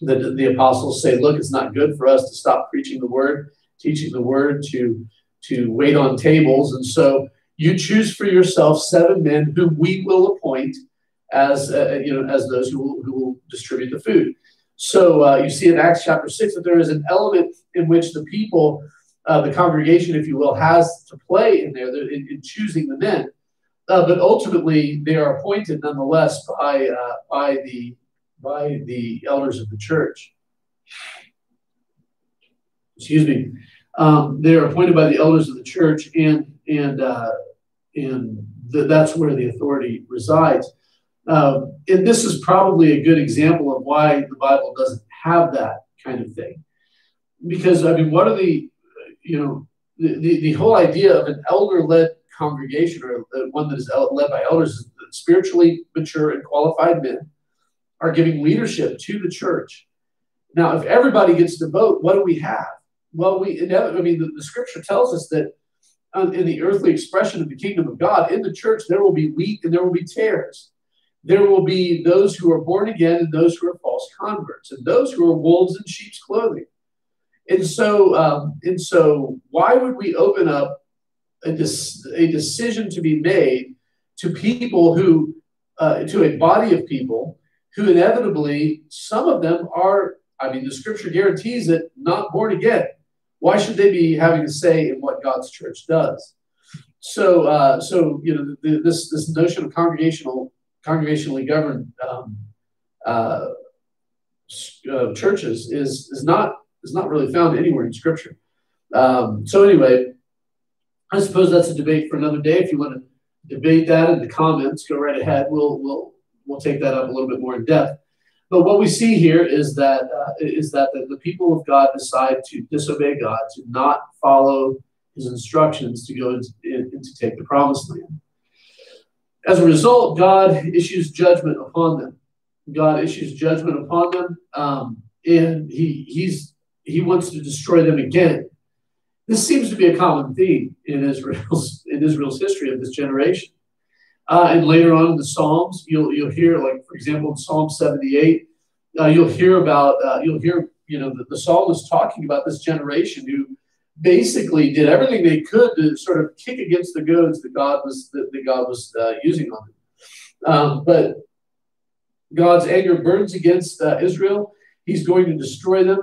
the, the apostles say, look, it's not good for us to stop preaching the word, teaching the word, to, to wait on tables. And so you choose for yourself seven men whom we will appoint as, uh, you know, as those who will, who will distribute the food. So uh, you see in Acts chapter 6 that there is an element in which the people uh, the congregation, if you will, has to play in there in, in choosing the men. Uh, but ultimately, they are appointed nonetheless by uh, by the by the elders of the church. Excuse me. Um, they are appointed by the elders of the church, and and uh, and th- that's where the authority resides. Um, and this is probably a good example of why the Bible doesn't have that kind of thing. Because I mean, what are the you know, the, the, the whole idea of an elder led congregation or one that is led by elders, spiritually mature and qualified men, are giving leadership to the church. Now, if everybody gets to vote, what do we have? Well, we, I mean, the, the scripture tells us that um, in the earthly expression of the kingdom of God, in the church, there will be wheat and there will be tares. There will be those who are born again and those who are false converts, and those who are wolves in sheep's clothing. And so, um, and so, why would we open up a, a decision to be made to people who, uh, to a body of people who inevitably, some of them are, I mean, the scripture guarantees it, not born again. Why should they be having a say in what God's church does? So, uh, so you know, the, this this notion of congregational, congregationally governed um, uh, uh, churches is is not is not really found anywhere in Scripture. Um, so anyway, I suppose that's a debate for another day. If you want to debate that in the comments, go right ahead. We'll we'll we'll take that up a little bit more in depth. But what we see here is that uh, is that the, the, people of God decide to disobey God, to not follow His instructions to go into, in, to take the promised land. As a result, God issues judgment upon them. God issues judgment upon them, um, and He He's he wants to destroy them again. This seems to be a common theme in Israel's in Israel's history of this generation. Uh, and later on in the Psalms, you'll you'll hear, like for example, in Psalm 78, uh, you'll hear about uh, you'll hear you know the, the psalmist talking about this generation who basically did everything they could to sort of kick against the goads that God was that, that God was uh, using on them. Um, but God's anger burns against uh, Israel. He's going to destroy them.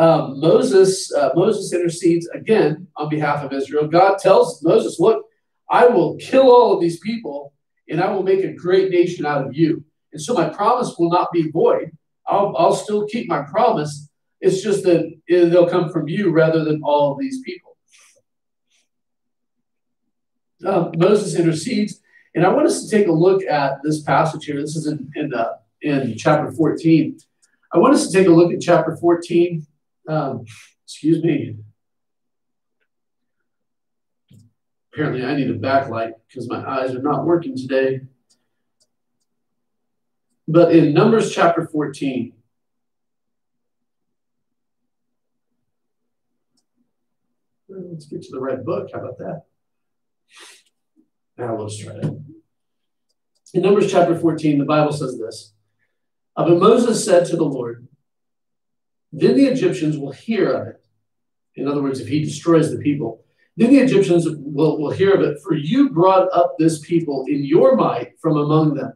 Um, Moses, uh, Moses intercedes again on behalf of Israel. God tells Moses, "Look, I will kill all of these people, and I will make a great nation out of you." And so my promise will not be void. I'll, I'll still keep my promise. It's just that they'll come from you rather than all of these people. Uh, Moses intercedes. And I want us to take a look at this passage here. This is in, in, uh, in chapter 14. I want us to take a look at chapter 14. Um, excuse me. Apparently, I need a backlight because my eyes are not working today. But in Numbers chapter 14, let's get to the right book. How about that? Now let's try it. In Numbers chapter 14, the Bible says this But Moses said to the Lord, Then the Egyptians will hear of it. In other words, if he destroys the people, then the Egyptians will, will hear of it, for you brought up this people in your might from among them.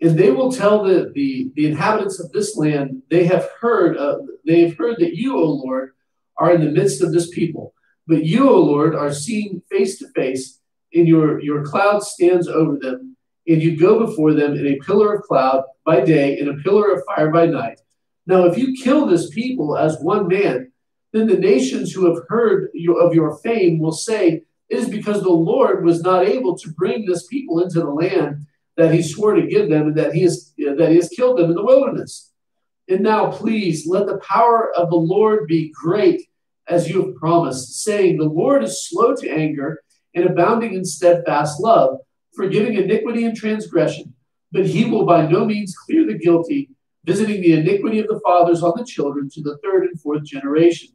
And they will tell the, the, the inhabitants of this land, they have heard, uh, they have heard that you, O Lord, are in the midst of this people. But you, O Lord, are seen face to face, and your, your cloud stands over them, and you go before them in a pillar of cloud by day and a pillar of fire by night. Now, if you kill this people as one man, then the nations who have heard of your fame will say, It is because the Lord was not able to bring this people into the land that he swore to give them, and that he has that he has killed them in the wilderness. And now, please, let the power of the Lord be great as you have promised, saying, The Lord is slow to anger and abounding in steadfast love, forgiving iniquity and transgression, but he will by no means clear the guilty, visiting the iniquity of the fathers on the children to the third and fourth generation.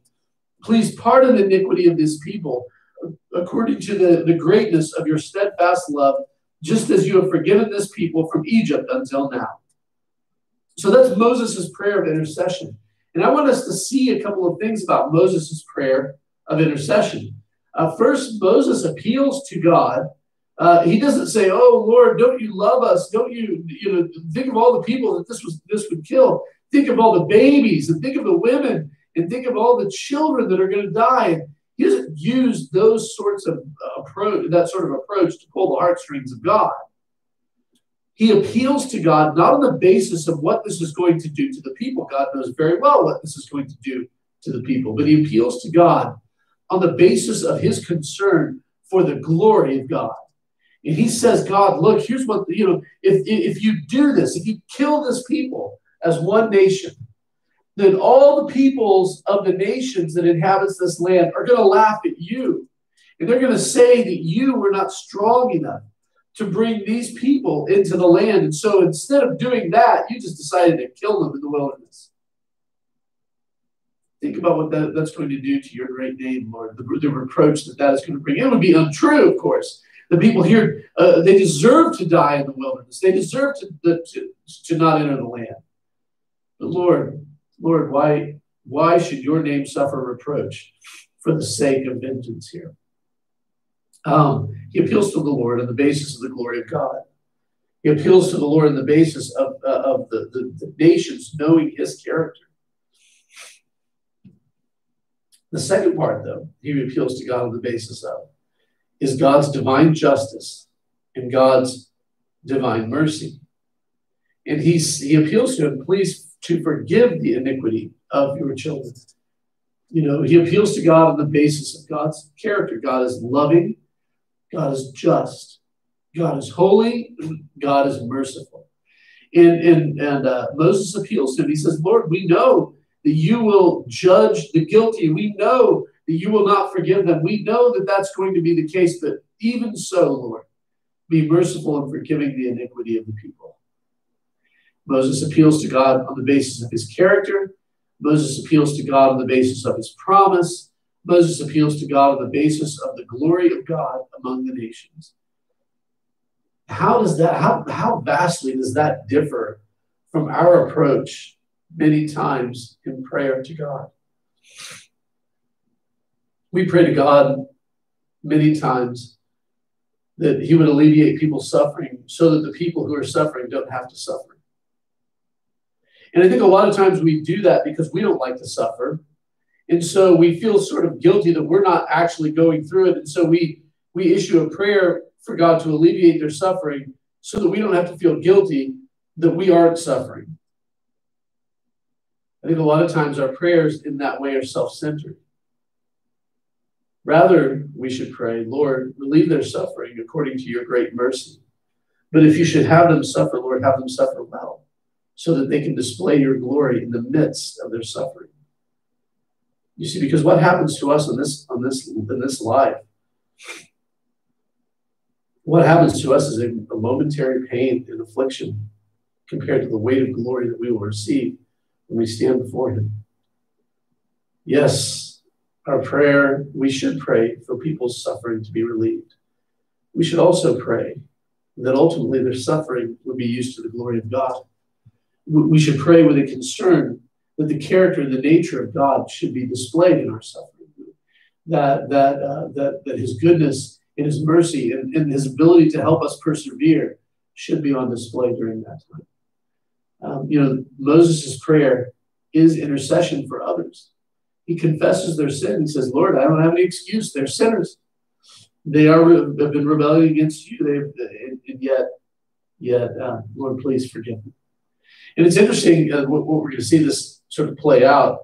Please pardon the iniquity of this people, according to the, the greatness of your steadfast love, just as you have forgiven this people from Egypt until now. So that's Moses' prayer of intercession. And I want us to see a couple of things about Moses' prayer of intercession. Uh, first, Moses appeals to God. Uh, he doesn't say, "Oh Lord, don't you love us? Don't you, you know, think of all the people that this was this would kill. Think of all the babies, and think of the women, and think of all the children that are going to die." He doesn't use those sorts of uh, approach, that sort of approach, to pull the heartstrings of God. He appeals to God not on the basis of what this is going to do to the people. God knows very well what this is going to do to the people, but he appeals to God on the basis of his concern for the glory of God. And he says, God, look, here's what, you know, if, if you do this, if you kill this people as one nation, then all the peoples of the nations that inhabits this land are going to laugh at you. And they're going to say that you were not strong enough to bring these people into the land. And so instead of doing that, you just decided to kill them in the wilderness. Think about what that, that's going to do to your great name, Lord, the, the reproach that that is going to bring. It would be untrue, of course. The people here, uh, they deserve to die in the wilderness. They deserve to, to, to not enter the land. But Lord, Lord, why, why should your name suffer reproach for the sake of vengeance here? Um, he appeals to the Lord on the basis of the glory of God. He appeals to the Lord on the basis of, uh, of the, the, the nations knowing his character. The second part, though, he appeals to God on the basis of is God's divine justice and God's divine mercy. And he, he appeals to him, please to forgive the iniquity of your children. You know, he appeals to God on the basis of God's character. God is loving, God is just, God is holy, God is merciful. And, and, and uh, Moses appeals to him. He says, Lord, we know that you will judge the guilty. We know that you will not forgive them. We know that that's going to be the case, but even so, Lord, be merciful in forgiving the iniquity of the people. Moses appeals to God on the basis of his character. Moses appeals to God on the basis of his promise. Moses appeals to God on the basis of the glory of God among the nations. How does that, how, how vastly does that differ from our approach many times in prayer to God? We pray to God many times that He would alleviate people's suffering so that the people who are suffering don't have to suffer. And I think a lot of times we do that because we don't like to suffer. And so we feel sort of guilty that we're not actually going through it. And so we, we issue a prayer for God to alleviate their suffering so that we don't have to feel guilty that we aren't suffering. I think a lot of times our prayers in that way are self centered. Rather, we should pray, Lord, relieve their suffering according to your great mercy. But if you should have them suffer, Lord, have them suffer well, so that they can display your glory in the midst of their suffering. You see, because what happens to us on this on this in this life, what happens to us is a, a momentary pain and affliction compared to the weight of glory that we will receive when we stand before Him. Yes, our prayer, we should pray for people's suffering to be relieved. We should also pray that ultimately their suffering would be used to the glory of God. We should pray with a concern that the character and the nature of God should be displayed in our suffering. That that uh, that that His goodness and His mercy and, and, His ability to help us persevere should be on display during that time. Um, you know, Moses' prayer is intercession for others. He confesses their sin. He says, "Lord, I don't have any excuse. They're sinners. They are have been rebelling against you. They've and, and yet, yet, uh, Lord, please forgive them." And it's interesting uh, what, what we're going to see this sort of play out.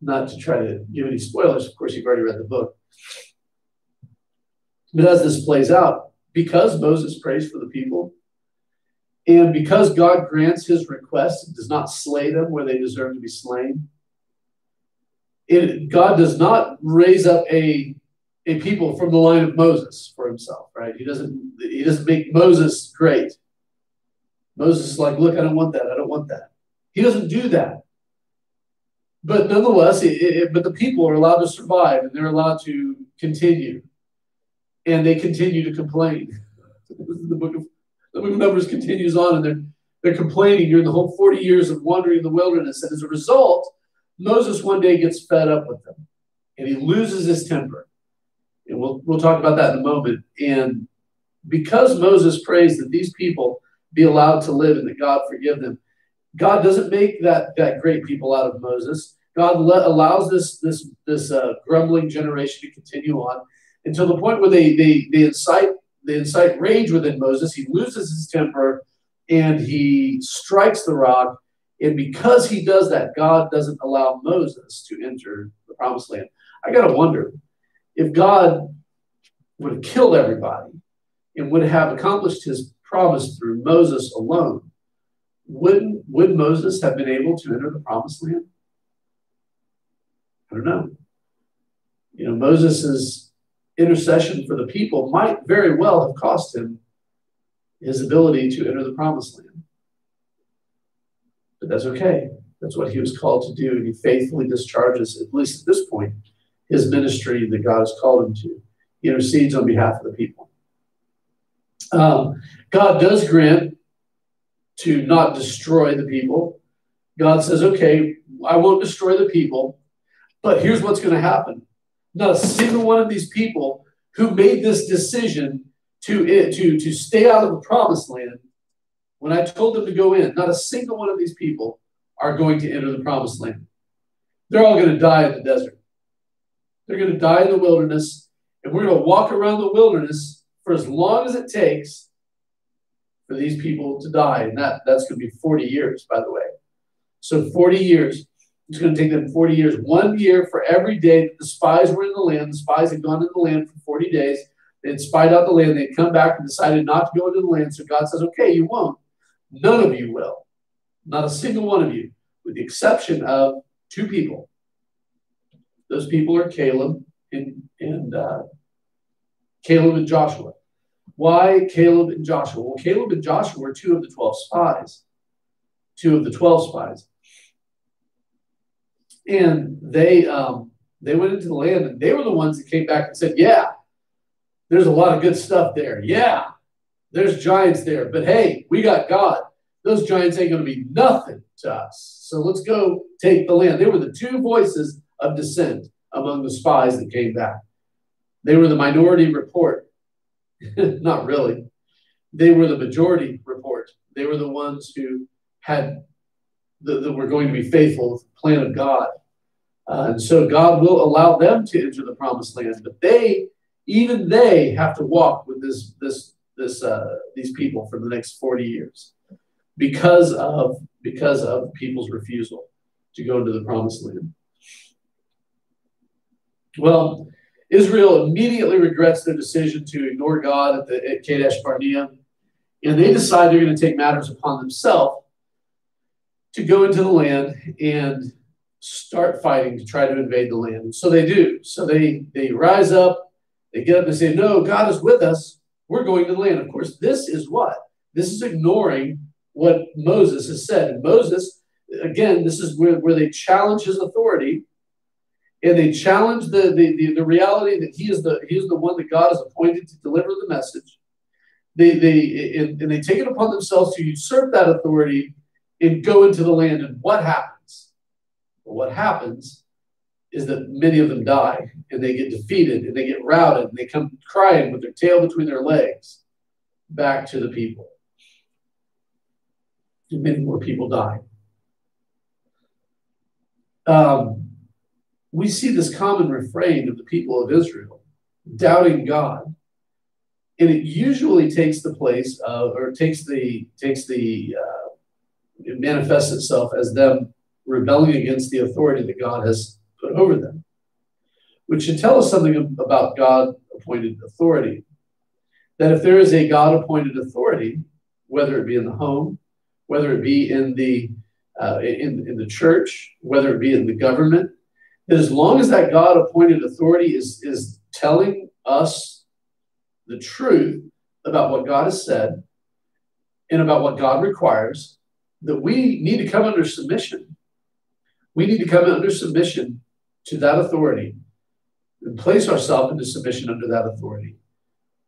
Not to try to give any spoilers, of course, you've already read the book. But as this plays out, because Moses prays for the people, and because God grants his request does not slay them where they deserve to be slain, it, God does not raise up a, a people from the line of Moses for himself, right? He doesn't he doesn't make Moses great. Moses is like, look, I don't want that. I don't want that. He doesn't do that. But nonetheless, it, it, but the people are allowed to survive and they're allowed to continue. And they continue to complain. the book of the book of Numbers continues on and they're they're complaining during the whole 40 years of wandering in the wilderness. And as a result, Moses one day gets fed up with them and he loses his temper. And we'll, we'll talk about that in a moment. And because Moses prays that these people be allowed to live and that God forgive them, God doesn't make that, that great people out of Moses. God let, allows this, this, this uh, grumbling generation to continue on until the point where they, they, they, incite, they incite rage within Moses. He loses his temper and he strikes the rock. And because he does that, God doesn't allow Moses to enter the promised land. I got to wonder if God would have killed everybody and would have accomplished his promise through Moses alone, would, would Moses have been able to enter the promised land? I don't know. You know, Moses' intercession for the people might very well have cost him his ability to enter the promised land. But that's okay. That's what he was called to do. And he faithfully discharges, at least at this point, his ministry that God has called him to. He intercedes on behalf of the people. Um, God does grant to not destroy the people. God says, okay, I won't destroy the people, but here's what's going to happen. Not a single one of these people who made this decision to, to, to stay out of the promised land, when I told them to go in, not a single one of these people are going to enter the promised land. They're all going to die in the desert. They're going to die in the wilderness, and we're going to walk around the wilderness for as long as it takes for these people to die. And that, that's going to be 40 years, by the way. So 40 years. It's going to take them 40 years. One year for every day that the spies were in the land. The spies had gone in the land for 40 days. They had spied out the land. They had come back and decided not to go into the land. So God says, okay, you won't. None of you will. Not a single one of you, with the exception of two people. Those people are Caleb and, and uh, Caleb and Joshua. Why Caleb and Joshua? Well, Caleb and Joshua were two of the 12 spies. Two of the 12 spies. And they um, they went into the land and they were the ones that came back and said, Yeah, there's a lot of good stuff there. Yeah, there's giants there. But hey, we got God. Those giants ain't going to be nothing to us. So let's go take the land. They were the two voices of dissent among the spies that came back. They were the minority report. Not really. They were the majority report. They were the ones who had that were going to be faithful to the plan of God. Uh, and so God will allow them to enter the promised land, but they, even they, have to walk with this this this uh, these people for the next 40 years. because of because of people's refusal to go into the promised land. Well, Israel immediately regrets their decision to ignore God at, the, at Kadesh Barnea, and they decide they're going to take matters upon themselves to go into the land and start fighting to try to invade the land. So they do. So they they rise up, they get up and say, No, God is with us. We're going to the land. Of course, this is what? This is ignoring what Moses has said. And Moses, again, this is where, where they challenge his authority and they challenge the, the, the, the, reality that he is the he is the one that God has appointed to deliver the message. They they and, and they take it upon themselves to usurp that authority and go into the land. And what happens? What happens is that many of them die and they get defeated and they get routed and they come crying with their tail between their legs back to the people. And many more people die. Um, we see this common refrain of the people of Israel doubting God. And it usually takes the place of, or takes the, takes the, uh, it manifests itself as them rebelling against the authority that God has put over them, which should tell us something about God appointed authority. That if there is a God appointed authority, whether it be in the home, whether it be in the uh, in, in the church, whether it be in the government, that as long as that God appointed authority is, is telling us the truth about what God has said and about what God requires, that we need to come under submission. We need to come under submission to that authority and place ourselves into submission under that authority.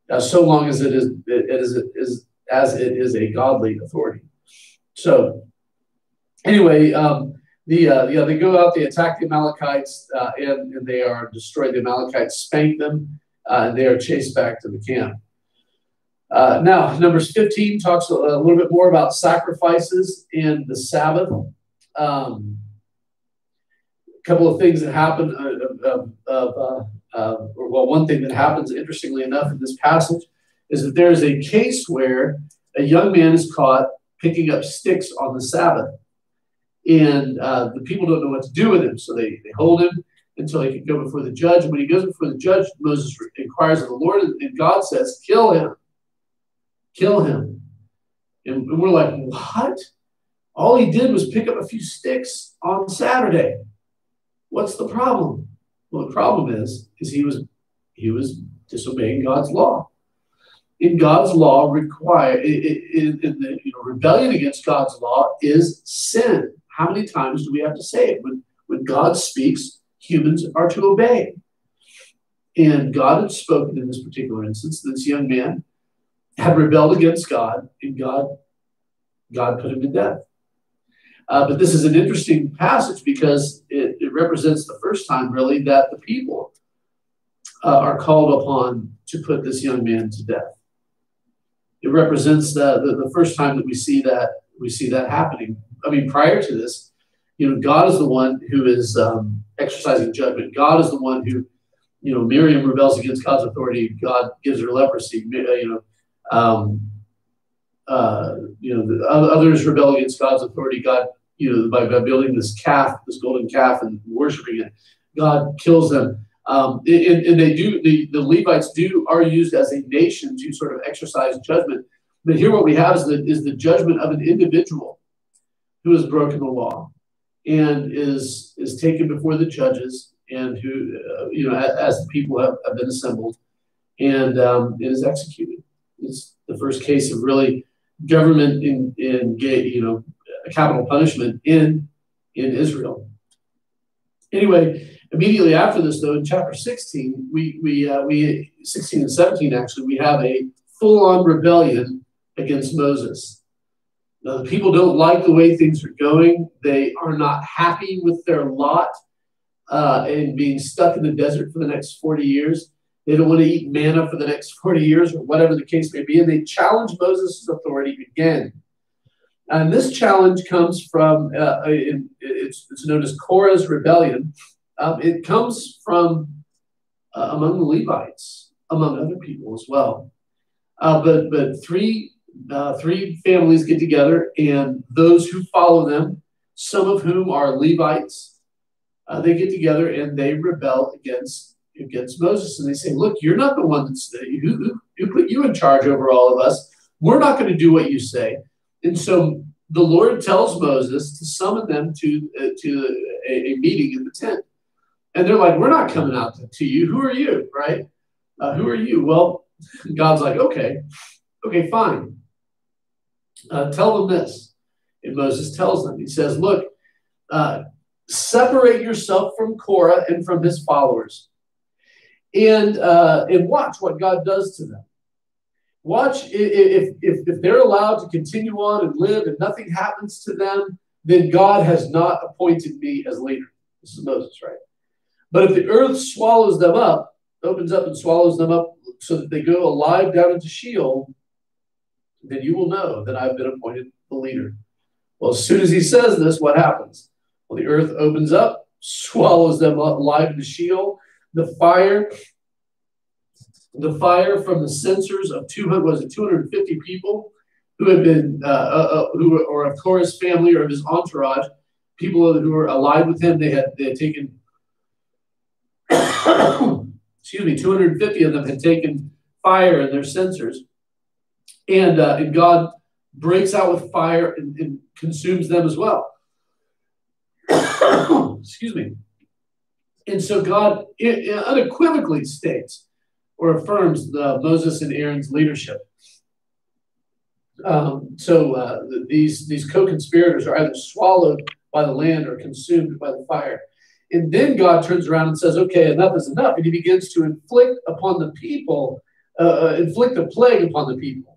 As so long as it is, it is, it is as it is a godly authority. So, anyway, um, the uh, yeah, they go out, they attack the Amalekites, uh, and, and, they are destroyed. The Amalekites spank them, uh, and they are chased back to the camp. Uh, now, Numbers 15 talks a, little bit more about sacrifices and the Sabbath. Um, couple of things that happen. Of, of, uh, well, one thing that happens, interestingly enough, in this passage, is that there is a case where a young man is caught picking up sticks on the Sabbath and uh, the people don't know what to do with him. So they, they hold him until he can go before the judge. And when he goes before the judge, Moses inquires of the Lord, and God says, Kill him. Kill him. And we're like, What? All he did was pick up a few sticks on Saturday. What's the problem? Well, the problem is, is he was he was disobeying God's law. In God's law, require in, in the you know, rebellion against God's law is sin. How many times do we have to say it? When, when God speaks, humans are to obey. And God had spoken in this particular instance. This young man had rebelled against God, and God, God put him to death. Uh, but this is an interesting passage because it, it, represents the first time, really, that the people uh, are called upon to put this young man to death. It represents the, the, the first time that we see that we see that happening I mean, prior to this, you know, God is the one who is um, exercising judgment. God is the one who, you know, Miriam rebels against God's authority. God gives her leprosy. Uh, you know, um, uh, you know, the others rebel against God's authority. God, you know, by, by building this calf, this golden calf, and worshiping it, God kills them. Um, and, and, they do the, the Levites do are used as a nation to sort of exercise judgment. But here, what we have is the is the judgment of an individual who has broken the law and is is taken before the judges and who uh, you know as, the people have, have been assembled and um, it is executed it's the first case of really government in in you know capital punishment in in israel anyway immediately after this though in chapter 16 we we uh, we 16 and 17 actually we have a full-on rebellion against moses Now, the people don't like the way things are going. They are not happy with their lot uh, and being stuck in the desert for the next 40 years. They don't want to eat manna for the next 40 years or whatever the case may be. And they challenge Moses' authority again. And this challenge comes from, uh, it's, it's, known as Korah's rebellion. Um, it comes from uh, among the Levites, among other people as well. Uh, but, but three uh, three families get together, and those who follow them, some of whom are Levites, uh, they get together and they rebel against against Moses, and they say, "Look, you're not the one that's who, who, who put you in charge over all of us. We're not going to do what you say." And so the Lord tells Moses to summon them to uh, to a, a, meeting in the tent, and they're like, "We're not coming out to, you. Who are you? Right? Uh, who are you?" Well, God's like, "Okay, okay, fine uh, tell them this. And Moses tells them, he says, Look, uh, separate yourself from Korah and from his followers, and, uh, and watch what God does to them. Watch if, if, if they're allowed to continue on and live and nothing happens to them, then God has not appointed me as leader. This is Moses, right? But if the earth swallows them up, opens up and swallows them up so that they go alive down into Sheol, then you will know that I've been appointed the leader. Well, as soon as he says this, what happens? Well, the earth opens up, swallows them up alive into Sheol. The fire, the fire from the censers of 200, was it 250 people who had been, uh, uh, uh, who were, or of Korah's family or of his entourage, people who were allied with him, they had, they had taken, excuse me, 250 of them had taken fire in their censers and, uh, and God breaks out with fire and, and consumes them as well. Excuse me. And so God unequivocally states or affirms the Moses and Aaron's leadership. Um, so uh, these these co-conspirators are either swallowed by the land or consumed by the fire. And then God turns around and says, "Okay, enough is enough," and He begins to inflict upon the people, uh, uh inflict a plague upon the people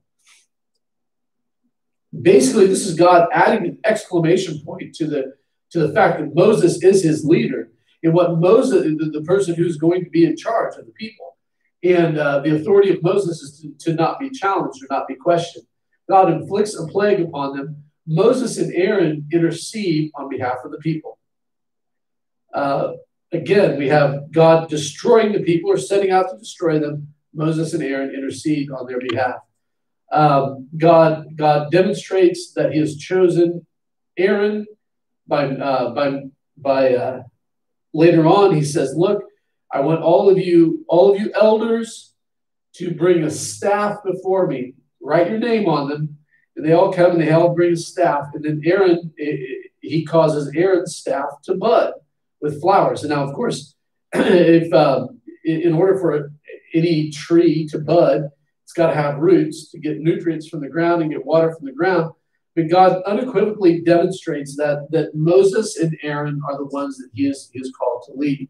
basically this is God adding an exclamation point to the to the fact that Moses is his leader and what Moses, the, the person who's going to be in charge of the people. And uh, the authority of Moses is to, to not be challenged or not be questioned. God inflicts a plague upon them. Moses and Aaron intercede on behalf of the people. Uh, again, we have God destroying the people or setting out to destroy them. Moses and Aaron intercede on their behalf. Um, God, God demonstrates that He has chosen Aaron by uh, by by. Uh, later on, He says, "Look, I want all of you, all of you elders, to bring a staff before me. Write your name on them." And they all come and they all bring a staff. And then Aaron, he causes Aaron's staff to bud with flowers. And now, of course, if um, in order for any tree to bud, it's got to have roots to get nutrients from the ground and get water from the ground. But God unequivocally demonstrates that, that Moses and Aaron are the ones that he is, he is called to lead,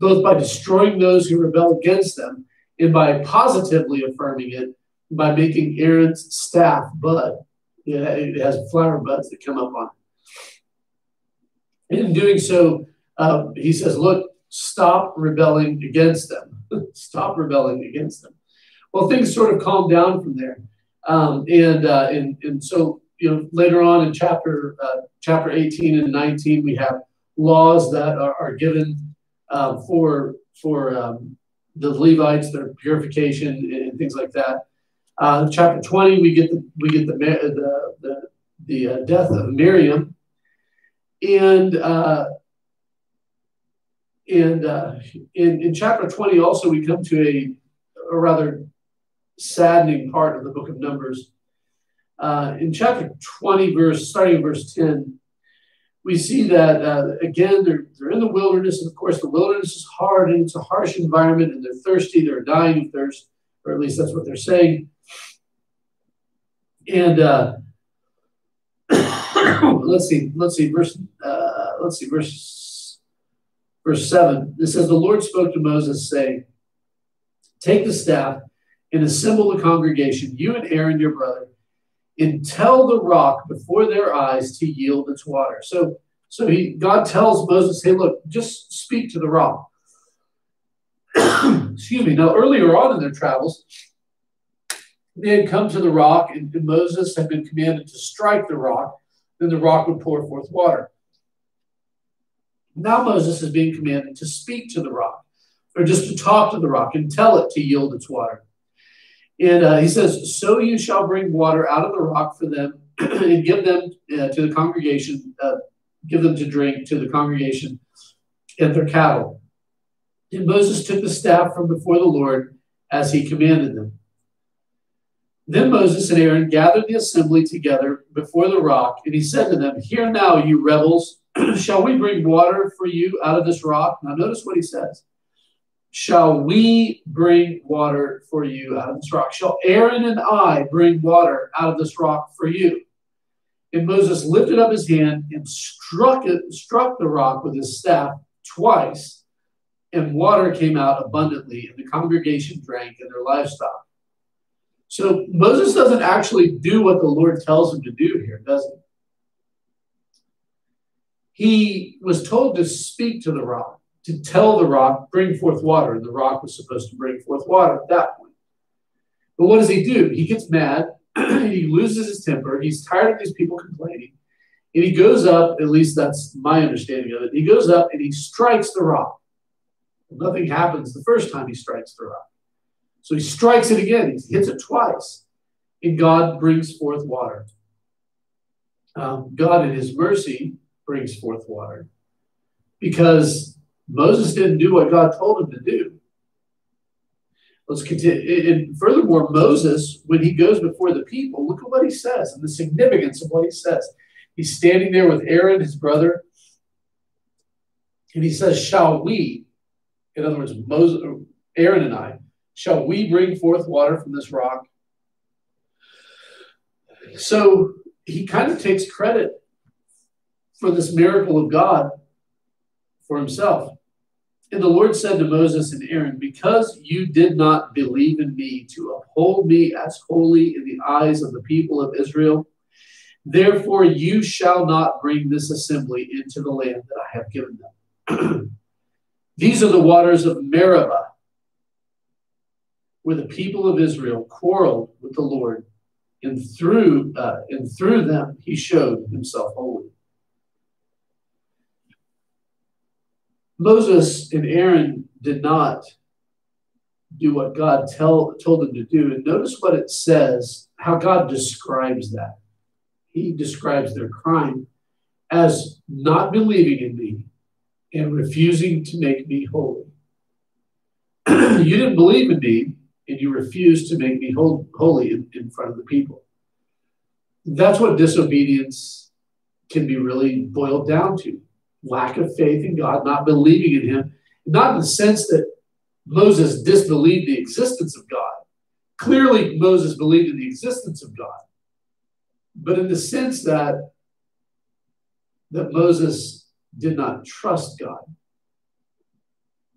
both by destroying those who rebel against them and by positively affirming it by making Aaron's staff bud. It has flower buds that come up on it. In doing so, uh, he says, Look, stop rebelling against them. stop rebelling against them well, things sort of calmed down from there. Um, and, uh, and, and so, you know, later on in chapter, uh, chapter 18 and 19, we have laws that are, are given uh, for, for um, the Levites, their purification and, things like that. Uh, chapter 20, we get the, we get the, the, the, the uh, death of Miriam. And, uh, and in, in chapter 20 also, we come to a, a rather saddening part of the book of Numbers. Uh, in chapter 20, verse starting verse 10, we see that uh, again they're, they're in the wilderness, and of course the wilderness is hard and it's a harsh environment, and they're thirsty, they're dying of thirst, or at least that's what they're saying. And uh, let's see, let's see, verse uh, let's see, verse verse seven. It says, "The Lord spoke to Moses, saying, Take the staff." and assemble the congregation, you and Aaron, your brother, and tell the rock before their eyes to yield its water. So, so he God tells Moses, hey, look, just speak to the rock. Excuse me. Now, earlier on in their travels, they had come to the rock, and, Moses had been commanded to strike the rock, then the rock would pour forth water. Now Moses is being commanded to speak to the rock, or just to talk to the rock and tell it to yield its water. And uh, he says, So you shall bring water out of the rock for them and give them uh, to the congregation, uh, give them to drink to the congregation and their cattle. And Moses took the staff from before the Lord as he commanded them. Then Moses and Aaron gathered the assembly together before the rock, and he said to them, Hear now, you rebels, shall we bring water for you out of this rock? Now, notice what he says. Shall we bring water for you out of this rock? Shall Aaron and I bring water out of this rock for you? And Moses lifted up his hand and struck it, struck the rock with his staff twice, and water came out abundantly, and the congregation drank and their livestock. So Moses doesn't actually do what the Lord tells him to do here, does he? He was told to speak to the rock, to tell the rock, bring forth water. And the rock was supposed to bring forth water at that point. But what does he do? He gets mad, he loses his temper, he's tired of these people complaining. And he goes up, at least that's my understanding of it. He goes up and he strikes the rock. Nothing happens the first time he strikes the rock. So he strikes it again. He hits it twice. And God brings forth water. Um, God, in his mercy, brings forth water because Moses didn't do what God told him to do. Let's continue. And furthermore, Moses, when he goes before the people, look at what he says and the significance of what he says. He's standing there with Aaron, his brother, and he says, Shall we, in other words, Moses, Aaron and I, Shall we bring forth water from this rock? So he kind of takes credit for this miracle of God for himself. And the Lord said to Moses and Aaron, Because you did not believe in me to uphold me as holy in the eyes of the people of Israel, therefore you shall not bring this assembly into the land that I have given them. These are the waters of Meribah where the people of Israel quarreled with the Lord, and through uh, and through them he showed himself holy. Moses and Aaron did not do what God tell, told them to do. And notice what it says, how God describes that. He describes their crime as not believing in me and refusing to make me holy. you didn't believe in me, and you refused to make me holy in, in front of the people. That's what disobedience can be really boiled down to lack of faith in God, not believing in Him, not in the sense that Moses disbelieved the existence of God. Clearly, Moses believed in the existence of God, but in the sense that that Moses did not trust God.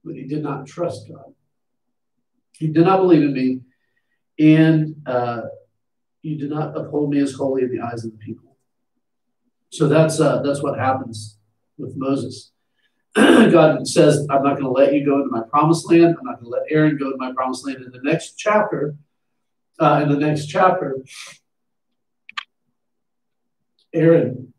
But he did not trust God. He did not believe in me, and uh, you did not uphold me as holy in the eyes of the people. So that's uh, that's what happens with Moses. God says, "I'm not going to let you go into my promised land. I'm not going to let Aaron go to my promised land." In the next chapter, uh, in the next chapter, Aaron,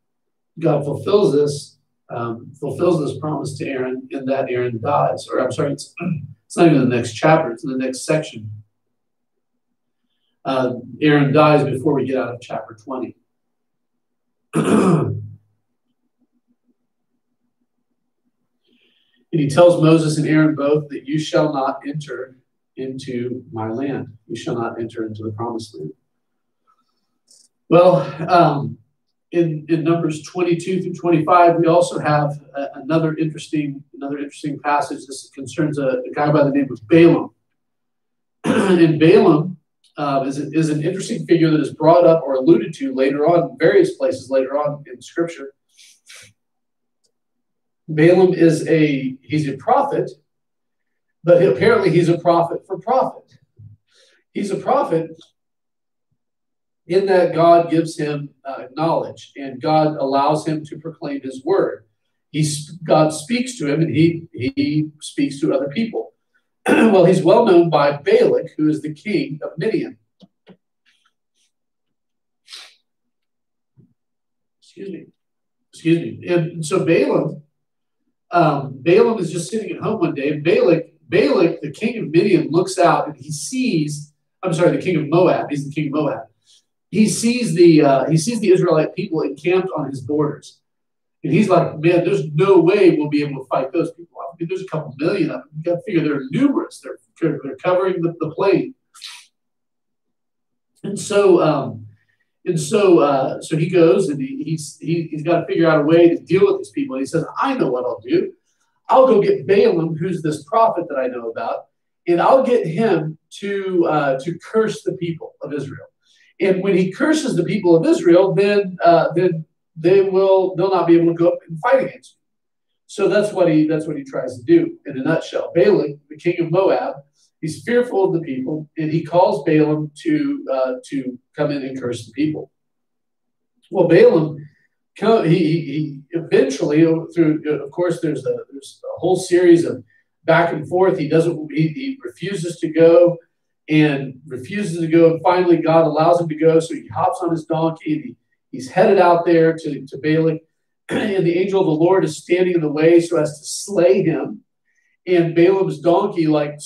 God fulfills this um, fulfills this promise to Aaron, in that Aaron dies. Or I'm sorry, it's it's not even the next chapter, it's in the next section. Uh, Aaron dies before we get out of chapter 20. and he tells Moses and Aaron both that you shall not enter into my land. You shall not enter into the promised land. Well, um, in, in Numbers 22 through 25, we also have a, another interesting another interesting passage. This concerns a, a guy by the name of Balaam. and Balaam uh, is, is an interesting figure that is brought up or alluded to later on, various places later on in Scripture. Balaam is a he's a prophet, but apparently he's a prophet for profit. He's a prophet in that God gives him uh, knowledge and God allows him to proclaim his word. He, God speaks to him and he, he speaks to other people. well, he's well known by Balak, who is the king of Midian. Excuse me. Excuse me. And so Balaam, um, Balaam is just sitting at home one day. Balak, Balak, the king of Midian, looks out and he sees I'm sorry, the king of Moab. He's the king of Moab. He sees the uh, he sees the Israelite people encamped on his borders, and he's like, man, there's no way we'll be able to fight those people. I mean, there's a couple million of them. You got to figure they're numerous. They're they're covering the, the plain, and so um, and so uh, so he goes and he, he's he, he's got to figure out a way to deal with these people. And he says, I know what I'll do. I'll go get Balaam, who's this prophet that I know about, and I'll get him to uh, to curse the people of Israel. And when he curses the people of Israel, then uh, then they will they'll not be able to go up and fight against you. So that's what he that's what he tries to do in a nutshell. Balaam, the king of Moab, he's fearful of the people, and he calls Balaam to uh, to come in and curse the people. Well, Balaam, he, he eventually through of course there's a there's a whole series of back and forth. He doesn't he, he refuses to go and refuses to go. And finally, God allows him to go. So he hops on his donkey and he, he's headed out there to, to Balak. And the angel of the Lord is standing in the way so as to slay him. And Balaam's donkey like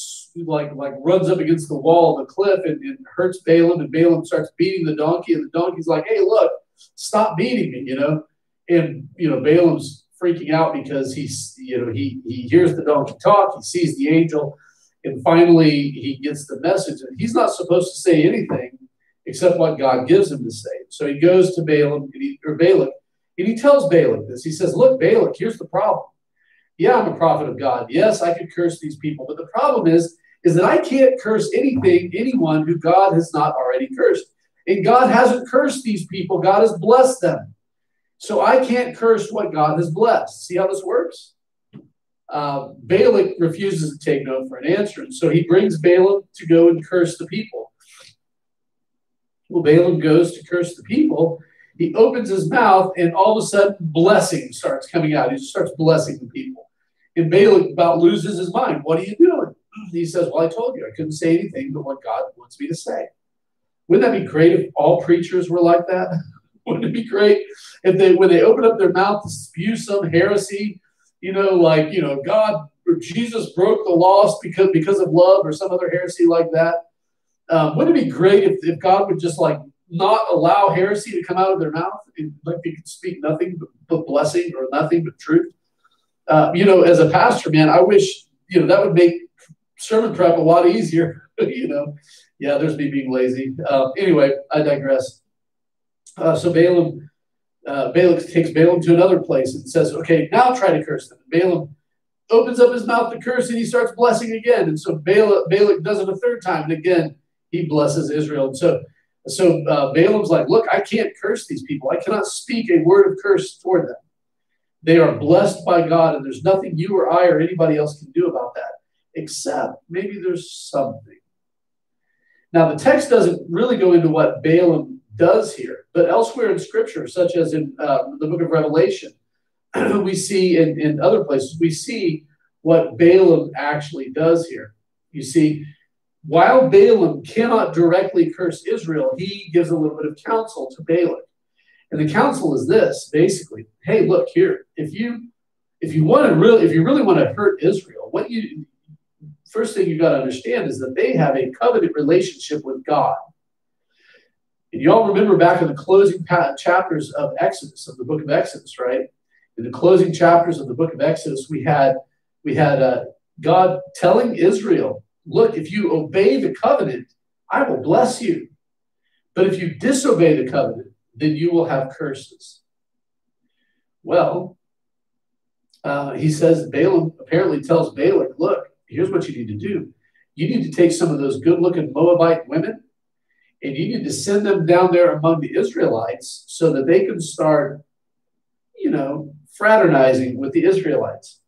like like runs up against the wall of the cliff and, and hurts Balaam. And Balaam starts beating the donkey. And the donkey's like, "Hey, look, stop beating me!" You know. And you know Balaam's freaking out because he's you know he he hears the donkey talk. He sees the angel and finally, he gets the message. And he's not supposed to say anything except what God gives him to say. So he goes to Balaam and he, or Balak, and he tells Balak this. He says, Look, Balak, here's the problem. Yeah, I'm a prophet of God. Yes, I could curse these people, but the problem is, is that I can't curse anything, anyone who God has not already cursed. And God hasn't cursed these people, God has blessed them. So I can't curse what God has blessed. See how this works? uh, Balak refuses to take no for an answer. And so he brings Balaam to go and curse the people. Well, Balaam goes to curse the people. He opens his mouth, and all of a sudden, blessing starts coming out. He starts blessing the people. And Balak about loses his mind. What are you doing? He says, Well, I told you I couldn't say anything but what God wants me to say. Wouldn't that be great if all preachers were like that? Wouldn't it be great if they, when they open up their mouth to spew some heresy, you know, like, you know, God or Jesus broke the laws because, because of love or some other heresy like that. Um, wouldn't it be great if, if God would just like not allow heresy to come out of their mouth and like they could speak nothing but, but blessing or nothing but truth? Uh, you know, as a pastor, man, I wish, you know, that would make sermon prep a lot easier, you know. Yeah, there's me being lazy. Uh, anyway, I digress. Uh, so Balaam uh, Balak takes Balaam to another place and says, okay, now try to curse them. Balaam opens up his mouth to curse and he starts blessing again. And so Balak, Balak does it a third time. And again, he blesses Israel. And so, so uh, Balaam's like, look, I can't curse these people. I cannot speak a word of curse toward them. They are blessed by God, and there's nothing you or I or anybody else can do about that, except maybe there's something. Now, the text doesn't really go into what Balaam does here. But elsewhere in Scripture, such as in uh, the book of Revelation, we see in, in other places, we see what Balaam actually does here. You see, while Balaam cannot directly curse Israel, he gives a little bit of counsel to Balak. And the counsel is this basically, hey, look here, if you if you want to really if you really want to hurt Israel, what you first thing you got to understand is that they have a covenant relationship with God. And you all remember back in the closing chapters of Exodus, of the book of Exodus, right? In the closing chapters of the book of Exodus, we had we had uh, God telling Israel, "Look, if you obey the covenant, I will bless you. But if you disobey the covenant, then you will have curses." Well, uh, he says Balaam apparently tells Balak, "Look, here's what you need to do. You need to take some of those good-looking Moabite women." And you need to send them down there among the Israelites so that they can start, you know, fraternizing with the Israelites.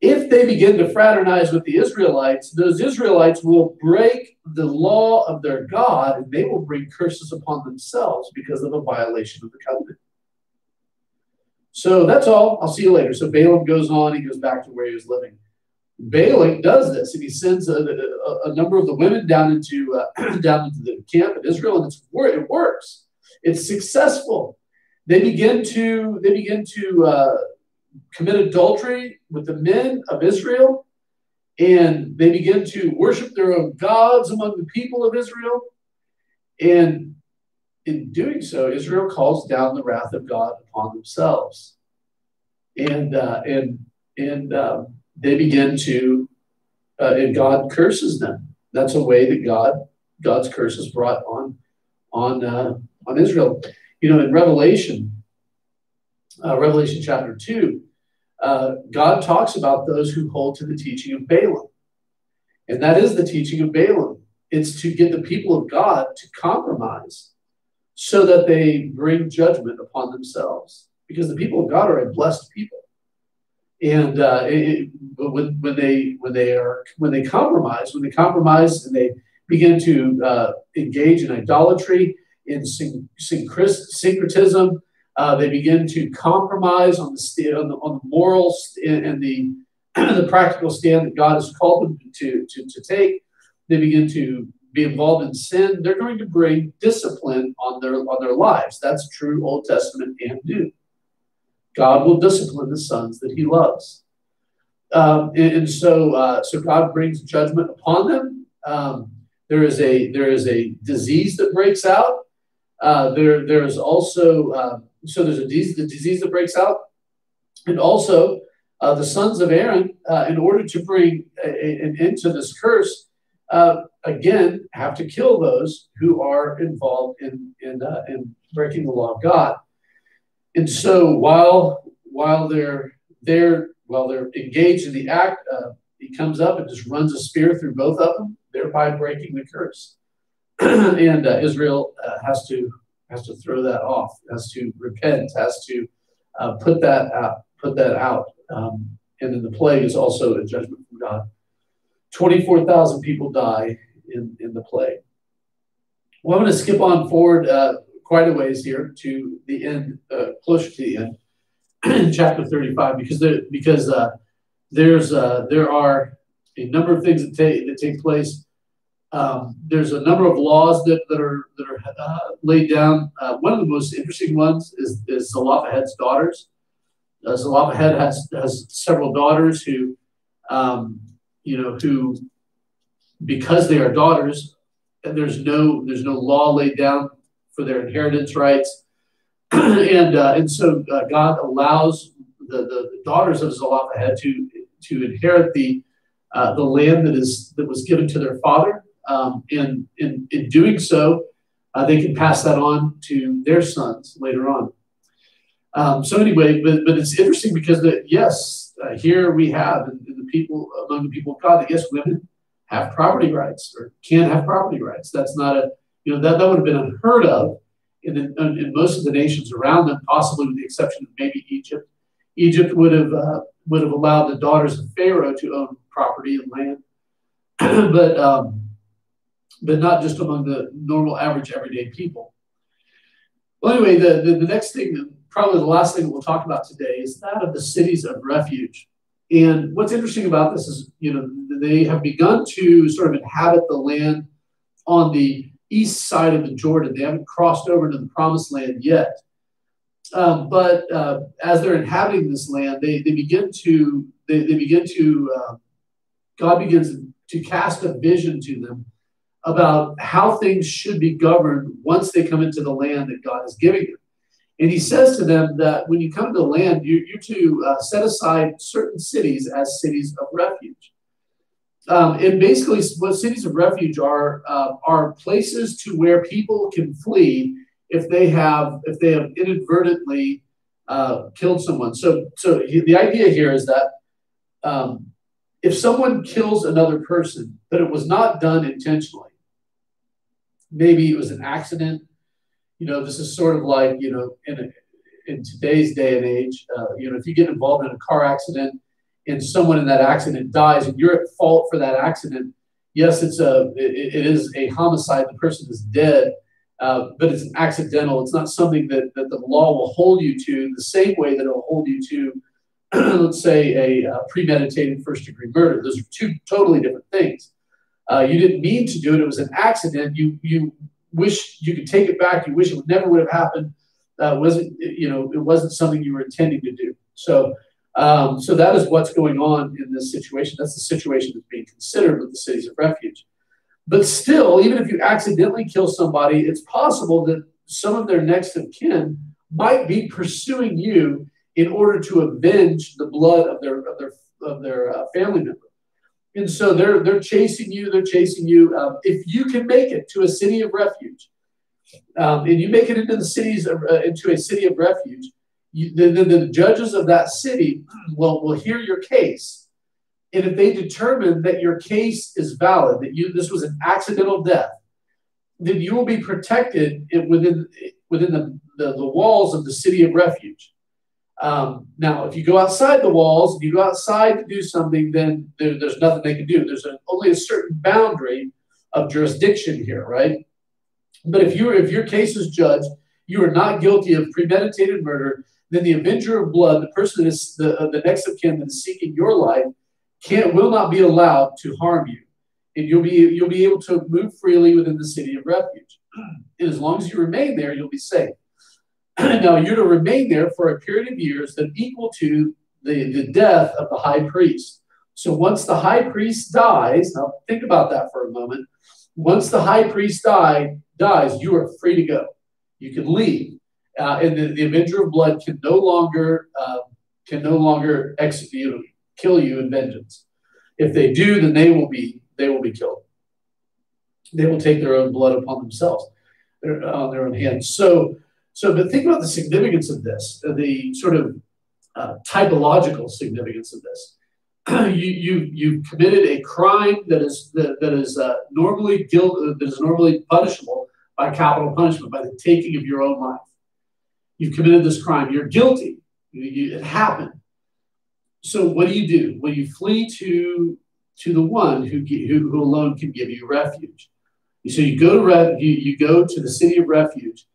If they begin to fraternize with the Israelites, those Israelites will break the law of their God and they will bring curses upon themselves because of a violation of the covenant. So that's all. I'll see you later. So Balaam goes on, he goes back to where he was living. Balak does this, and he sends a, a, a number of the women down into uh, down into the camp in Israel, and it's it works. It's successful. They begin to they begin to uh, commit adultery with the men of Israel, and they begin to worship their own gods among the people of Israel. And in doing so, Israel calls down the wrath of God upon themselves. And, uh, and, and um, they begin to, uh, and God curses them. That's a way that God, God's curse is brought on, on, uh, on Israel. You know, in Revelation, uh, Revelation chapter 2, uh, God talks about those who hold to the teaching of Balaam. And that is the teaching of Balaam. It's to get the people of God to compromise so that they bring judgment upon themselves. Because the people of God are a blessed people. And uh, it, when, when they when they are when they compromise, when they compromise and they begin to uh, engage in idolatry, in syn- syncretism, uh, they begin to compromise on the, on the, on the moral st- and the, the practical stand that God has called them to, to, to take. They begin to be involved in sin. They're going to bring discipline on their, on their lives. That's true Old Testament and New. God will discipline the sons that he loves. Um, and, and, so, uh, so God brings judgment upon them. Um, there is a there is a disease that breaks out. Uh, there there is also uh, so there's a disease, the disease that breaks out, and also uh, the sons of Aaron, uh, in order to bring a, a, an end to this curse, uh, again have to kill those who are involved in in, uh, in breaking the law of God. And so while while they're there, while they're engaged in the act, uh, he comes up and just runs a spear through both of them, thereby breaking the curse. and uh, Israel has to has to throw that off, has to repent, has to uh, put that out, put that out. Um, and then the plague is also a judgment from God. 24,000 people die in, in the plague. Well, I'm going to skip on forward uh, quite a ways here to the end, uh, closer to the end, in chapter 35, because there, because uh, there's uh, there are a number of things that take that take place um, there's a number of laws that, that are that are uh, laid down. Uh, one of the most interesting ones is, is Zelophehad's daughters. Uh, Zelophehad has has several daughters who, um, you know, who because they are daughters, and there's no there's no law laid down for their inheritance rights, and uh, and so uh, God allows the, the, the daughters of Zelophehad to to inherit the uh, the land that is that was given to their father um, and in, in doing so, uh, they can pass that on to their sons later on. Um, so anyway, but, but it's interesting because that yes, uh, here we have in, in the people among the people of God that yes, women have property rights or can have property rights. That's not a you know that that would have been unheard of in, in most of the nations around them, possibly with the exception of maybe Egypt. Egypt would have uh, would have allowed the daughters of Pharaoh to own property and land, but um, but not just among the normal, average, everyday people. Well, anyway, the, the, the next thing, probably the last thing we'll talk about today is that of the cities of refuge. And what's interesting about this is, you know, they have begun to sort of inhabit the land on the east side of the Jordan. They haven't crossed over to the promised land yet. Um, but uh, as they're inhabiting this land, they, they begin to, they, they begin to, uh, God begins to cast a vision to them about how things should be governed once they come into the land that God is giving them. And he says to them that when you come to the land, you, are to uh, set aside certain cities as cities of refuge. Um, and basically, what cities of refuge are uh, are places to where people can flee if they have if they have inadvertently uh, killed someone. So, so the idea here is that um, if someone kills another person, but it was not done intentionally, maybe it was an accident. You know, this is sort of like, you know, in, a, in today's day and age, uh, you know, if you get involved in a car accident and someone in that accident dies and you're at fault for that accident, yes, it's a, it, it is a homicide. The person is dead, uh, but it's accidental. It's not something that, that the law will hold you to the same way that it will hold you to, let's say, a, a premeditated first degree murder. Those are two totally different things. Uh, you didn't mean to do it. It was an accident. You you wish you could take it back. You wish it would never would have happened. Uh, wasn't you know it wasn't something you were intending to do. So Um, so that is what's going on in this situation. That's the situation that's being considered with the cities of refuge. But still, even if you accidentally kill somebody, it's possible that some of their next of kin might be pursuing you in order to avenge the blood of their of their of their uh, family member. And so they're they're chasing you. They're chasing you. Um, if you can make it to a city of refuge, um, and you make it into the cities of, uh, into a city of refuge, you, the, the, the judges of that city will will hear your case, and if they determine that your case is valid, that you this was an accidental death, then you will be protected within within the, the, the walls of the city of refuge. Um, now, if you go outside the walls, you go outside to do something, then there, there's nothing they can do. There's a, only a certain boundary of jurisdiction here, right? But if you if your case is judged, you are not guilty of premeditated murder, then the avenger of blood, the person that is the, uh, the next of kin that is seeking your life, can't will not be allowed to harm you, and you'll be you'll be able to move freely within the city of refuge. And as long as you remain there, you'll be safe. now you're to remain there for a period of years that equal to the, the death of the high priest. So once the high priest dies, now think about that for a moment. Once the high priest die, dies, you are free to go. You can leave. Uh, and the, the avenger of blood can no longer uh, can no longer execute kill you in vengeance. If they do, then they will be they will be killed. They will take their own blood upon themselves, on their own hands. So so, but think about the significance of this, uh, the sort of uh, typological significance of this. you you you committed a crime that is that, that is uh, normally guilt uh, that is normally punishable by capital punishment by the taking of your own life. You've committed this crime. You're guilty. You, you, it happened. So what do you do? Well, you flee to to the one who who, who alone can give you refuge. So you go to re- you, you go to the city of refuge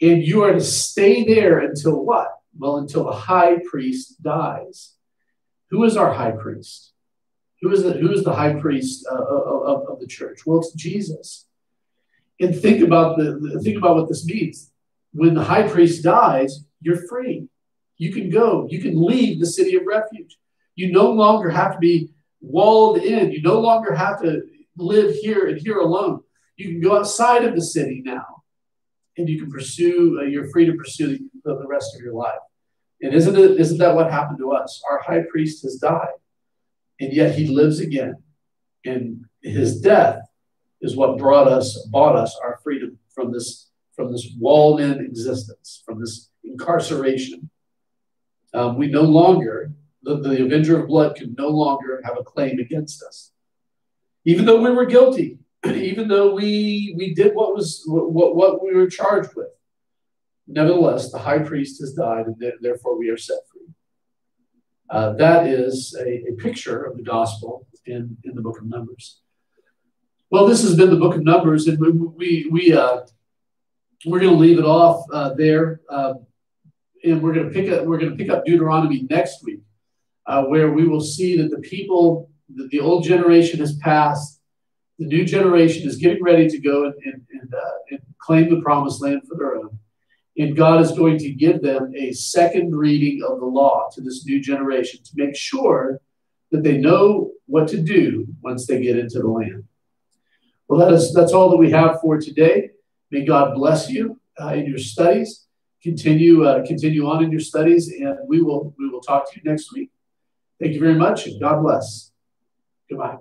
and you are to stay there until what? Well, until the high priest dies. Who is our high priest? Who is the, who is the high priest uh, of, of the church? Well, it's Jesus. And think about the think about what this means. When the high priest dies, you're free. You can go. You can leave the city of refuge. You no longer have to be walled in. You no longer have to live here and here alone. You can go outside of the city now and you can pursue, uh, you're free to pursue the, the rest of your life. And isn't it, isn't that what happened to us? Our high priest has died, and yet he lives again. And his death is what brought us, bought us our freedom from this, from this walled-in existence, from this incarceration. Um, we no longer, the, the avenger of blood can no longer have a claim against us. Even though we were guilty, even though we we did what was what, what we were charged with. Nevertheless, the high priest has died, and therefore we are set free. Uh, that is a, a, picture of the gospel in, in the book of Numbers. Well, this has been the book of Numbers, and we we, we uh, we're going to leave it off uh, there, uh, and we're going to pick up we're going to pick up Deuteronomy next week, uh, where we will see that the people, that the old generation has passed, the new generation is getting ready to go and, and, and, uh, and claim the promised land for their own. And God is going to give them a second reading of the law to this new generation to make sure that they know what to do once they get into the land. Well, that is that's all that we have for today. May God bless you uh, in your studies. Continue uh, continue on in your studies, and we will we will talk to you next week. Thank you very much, and God bless. Goodbye.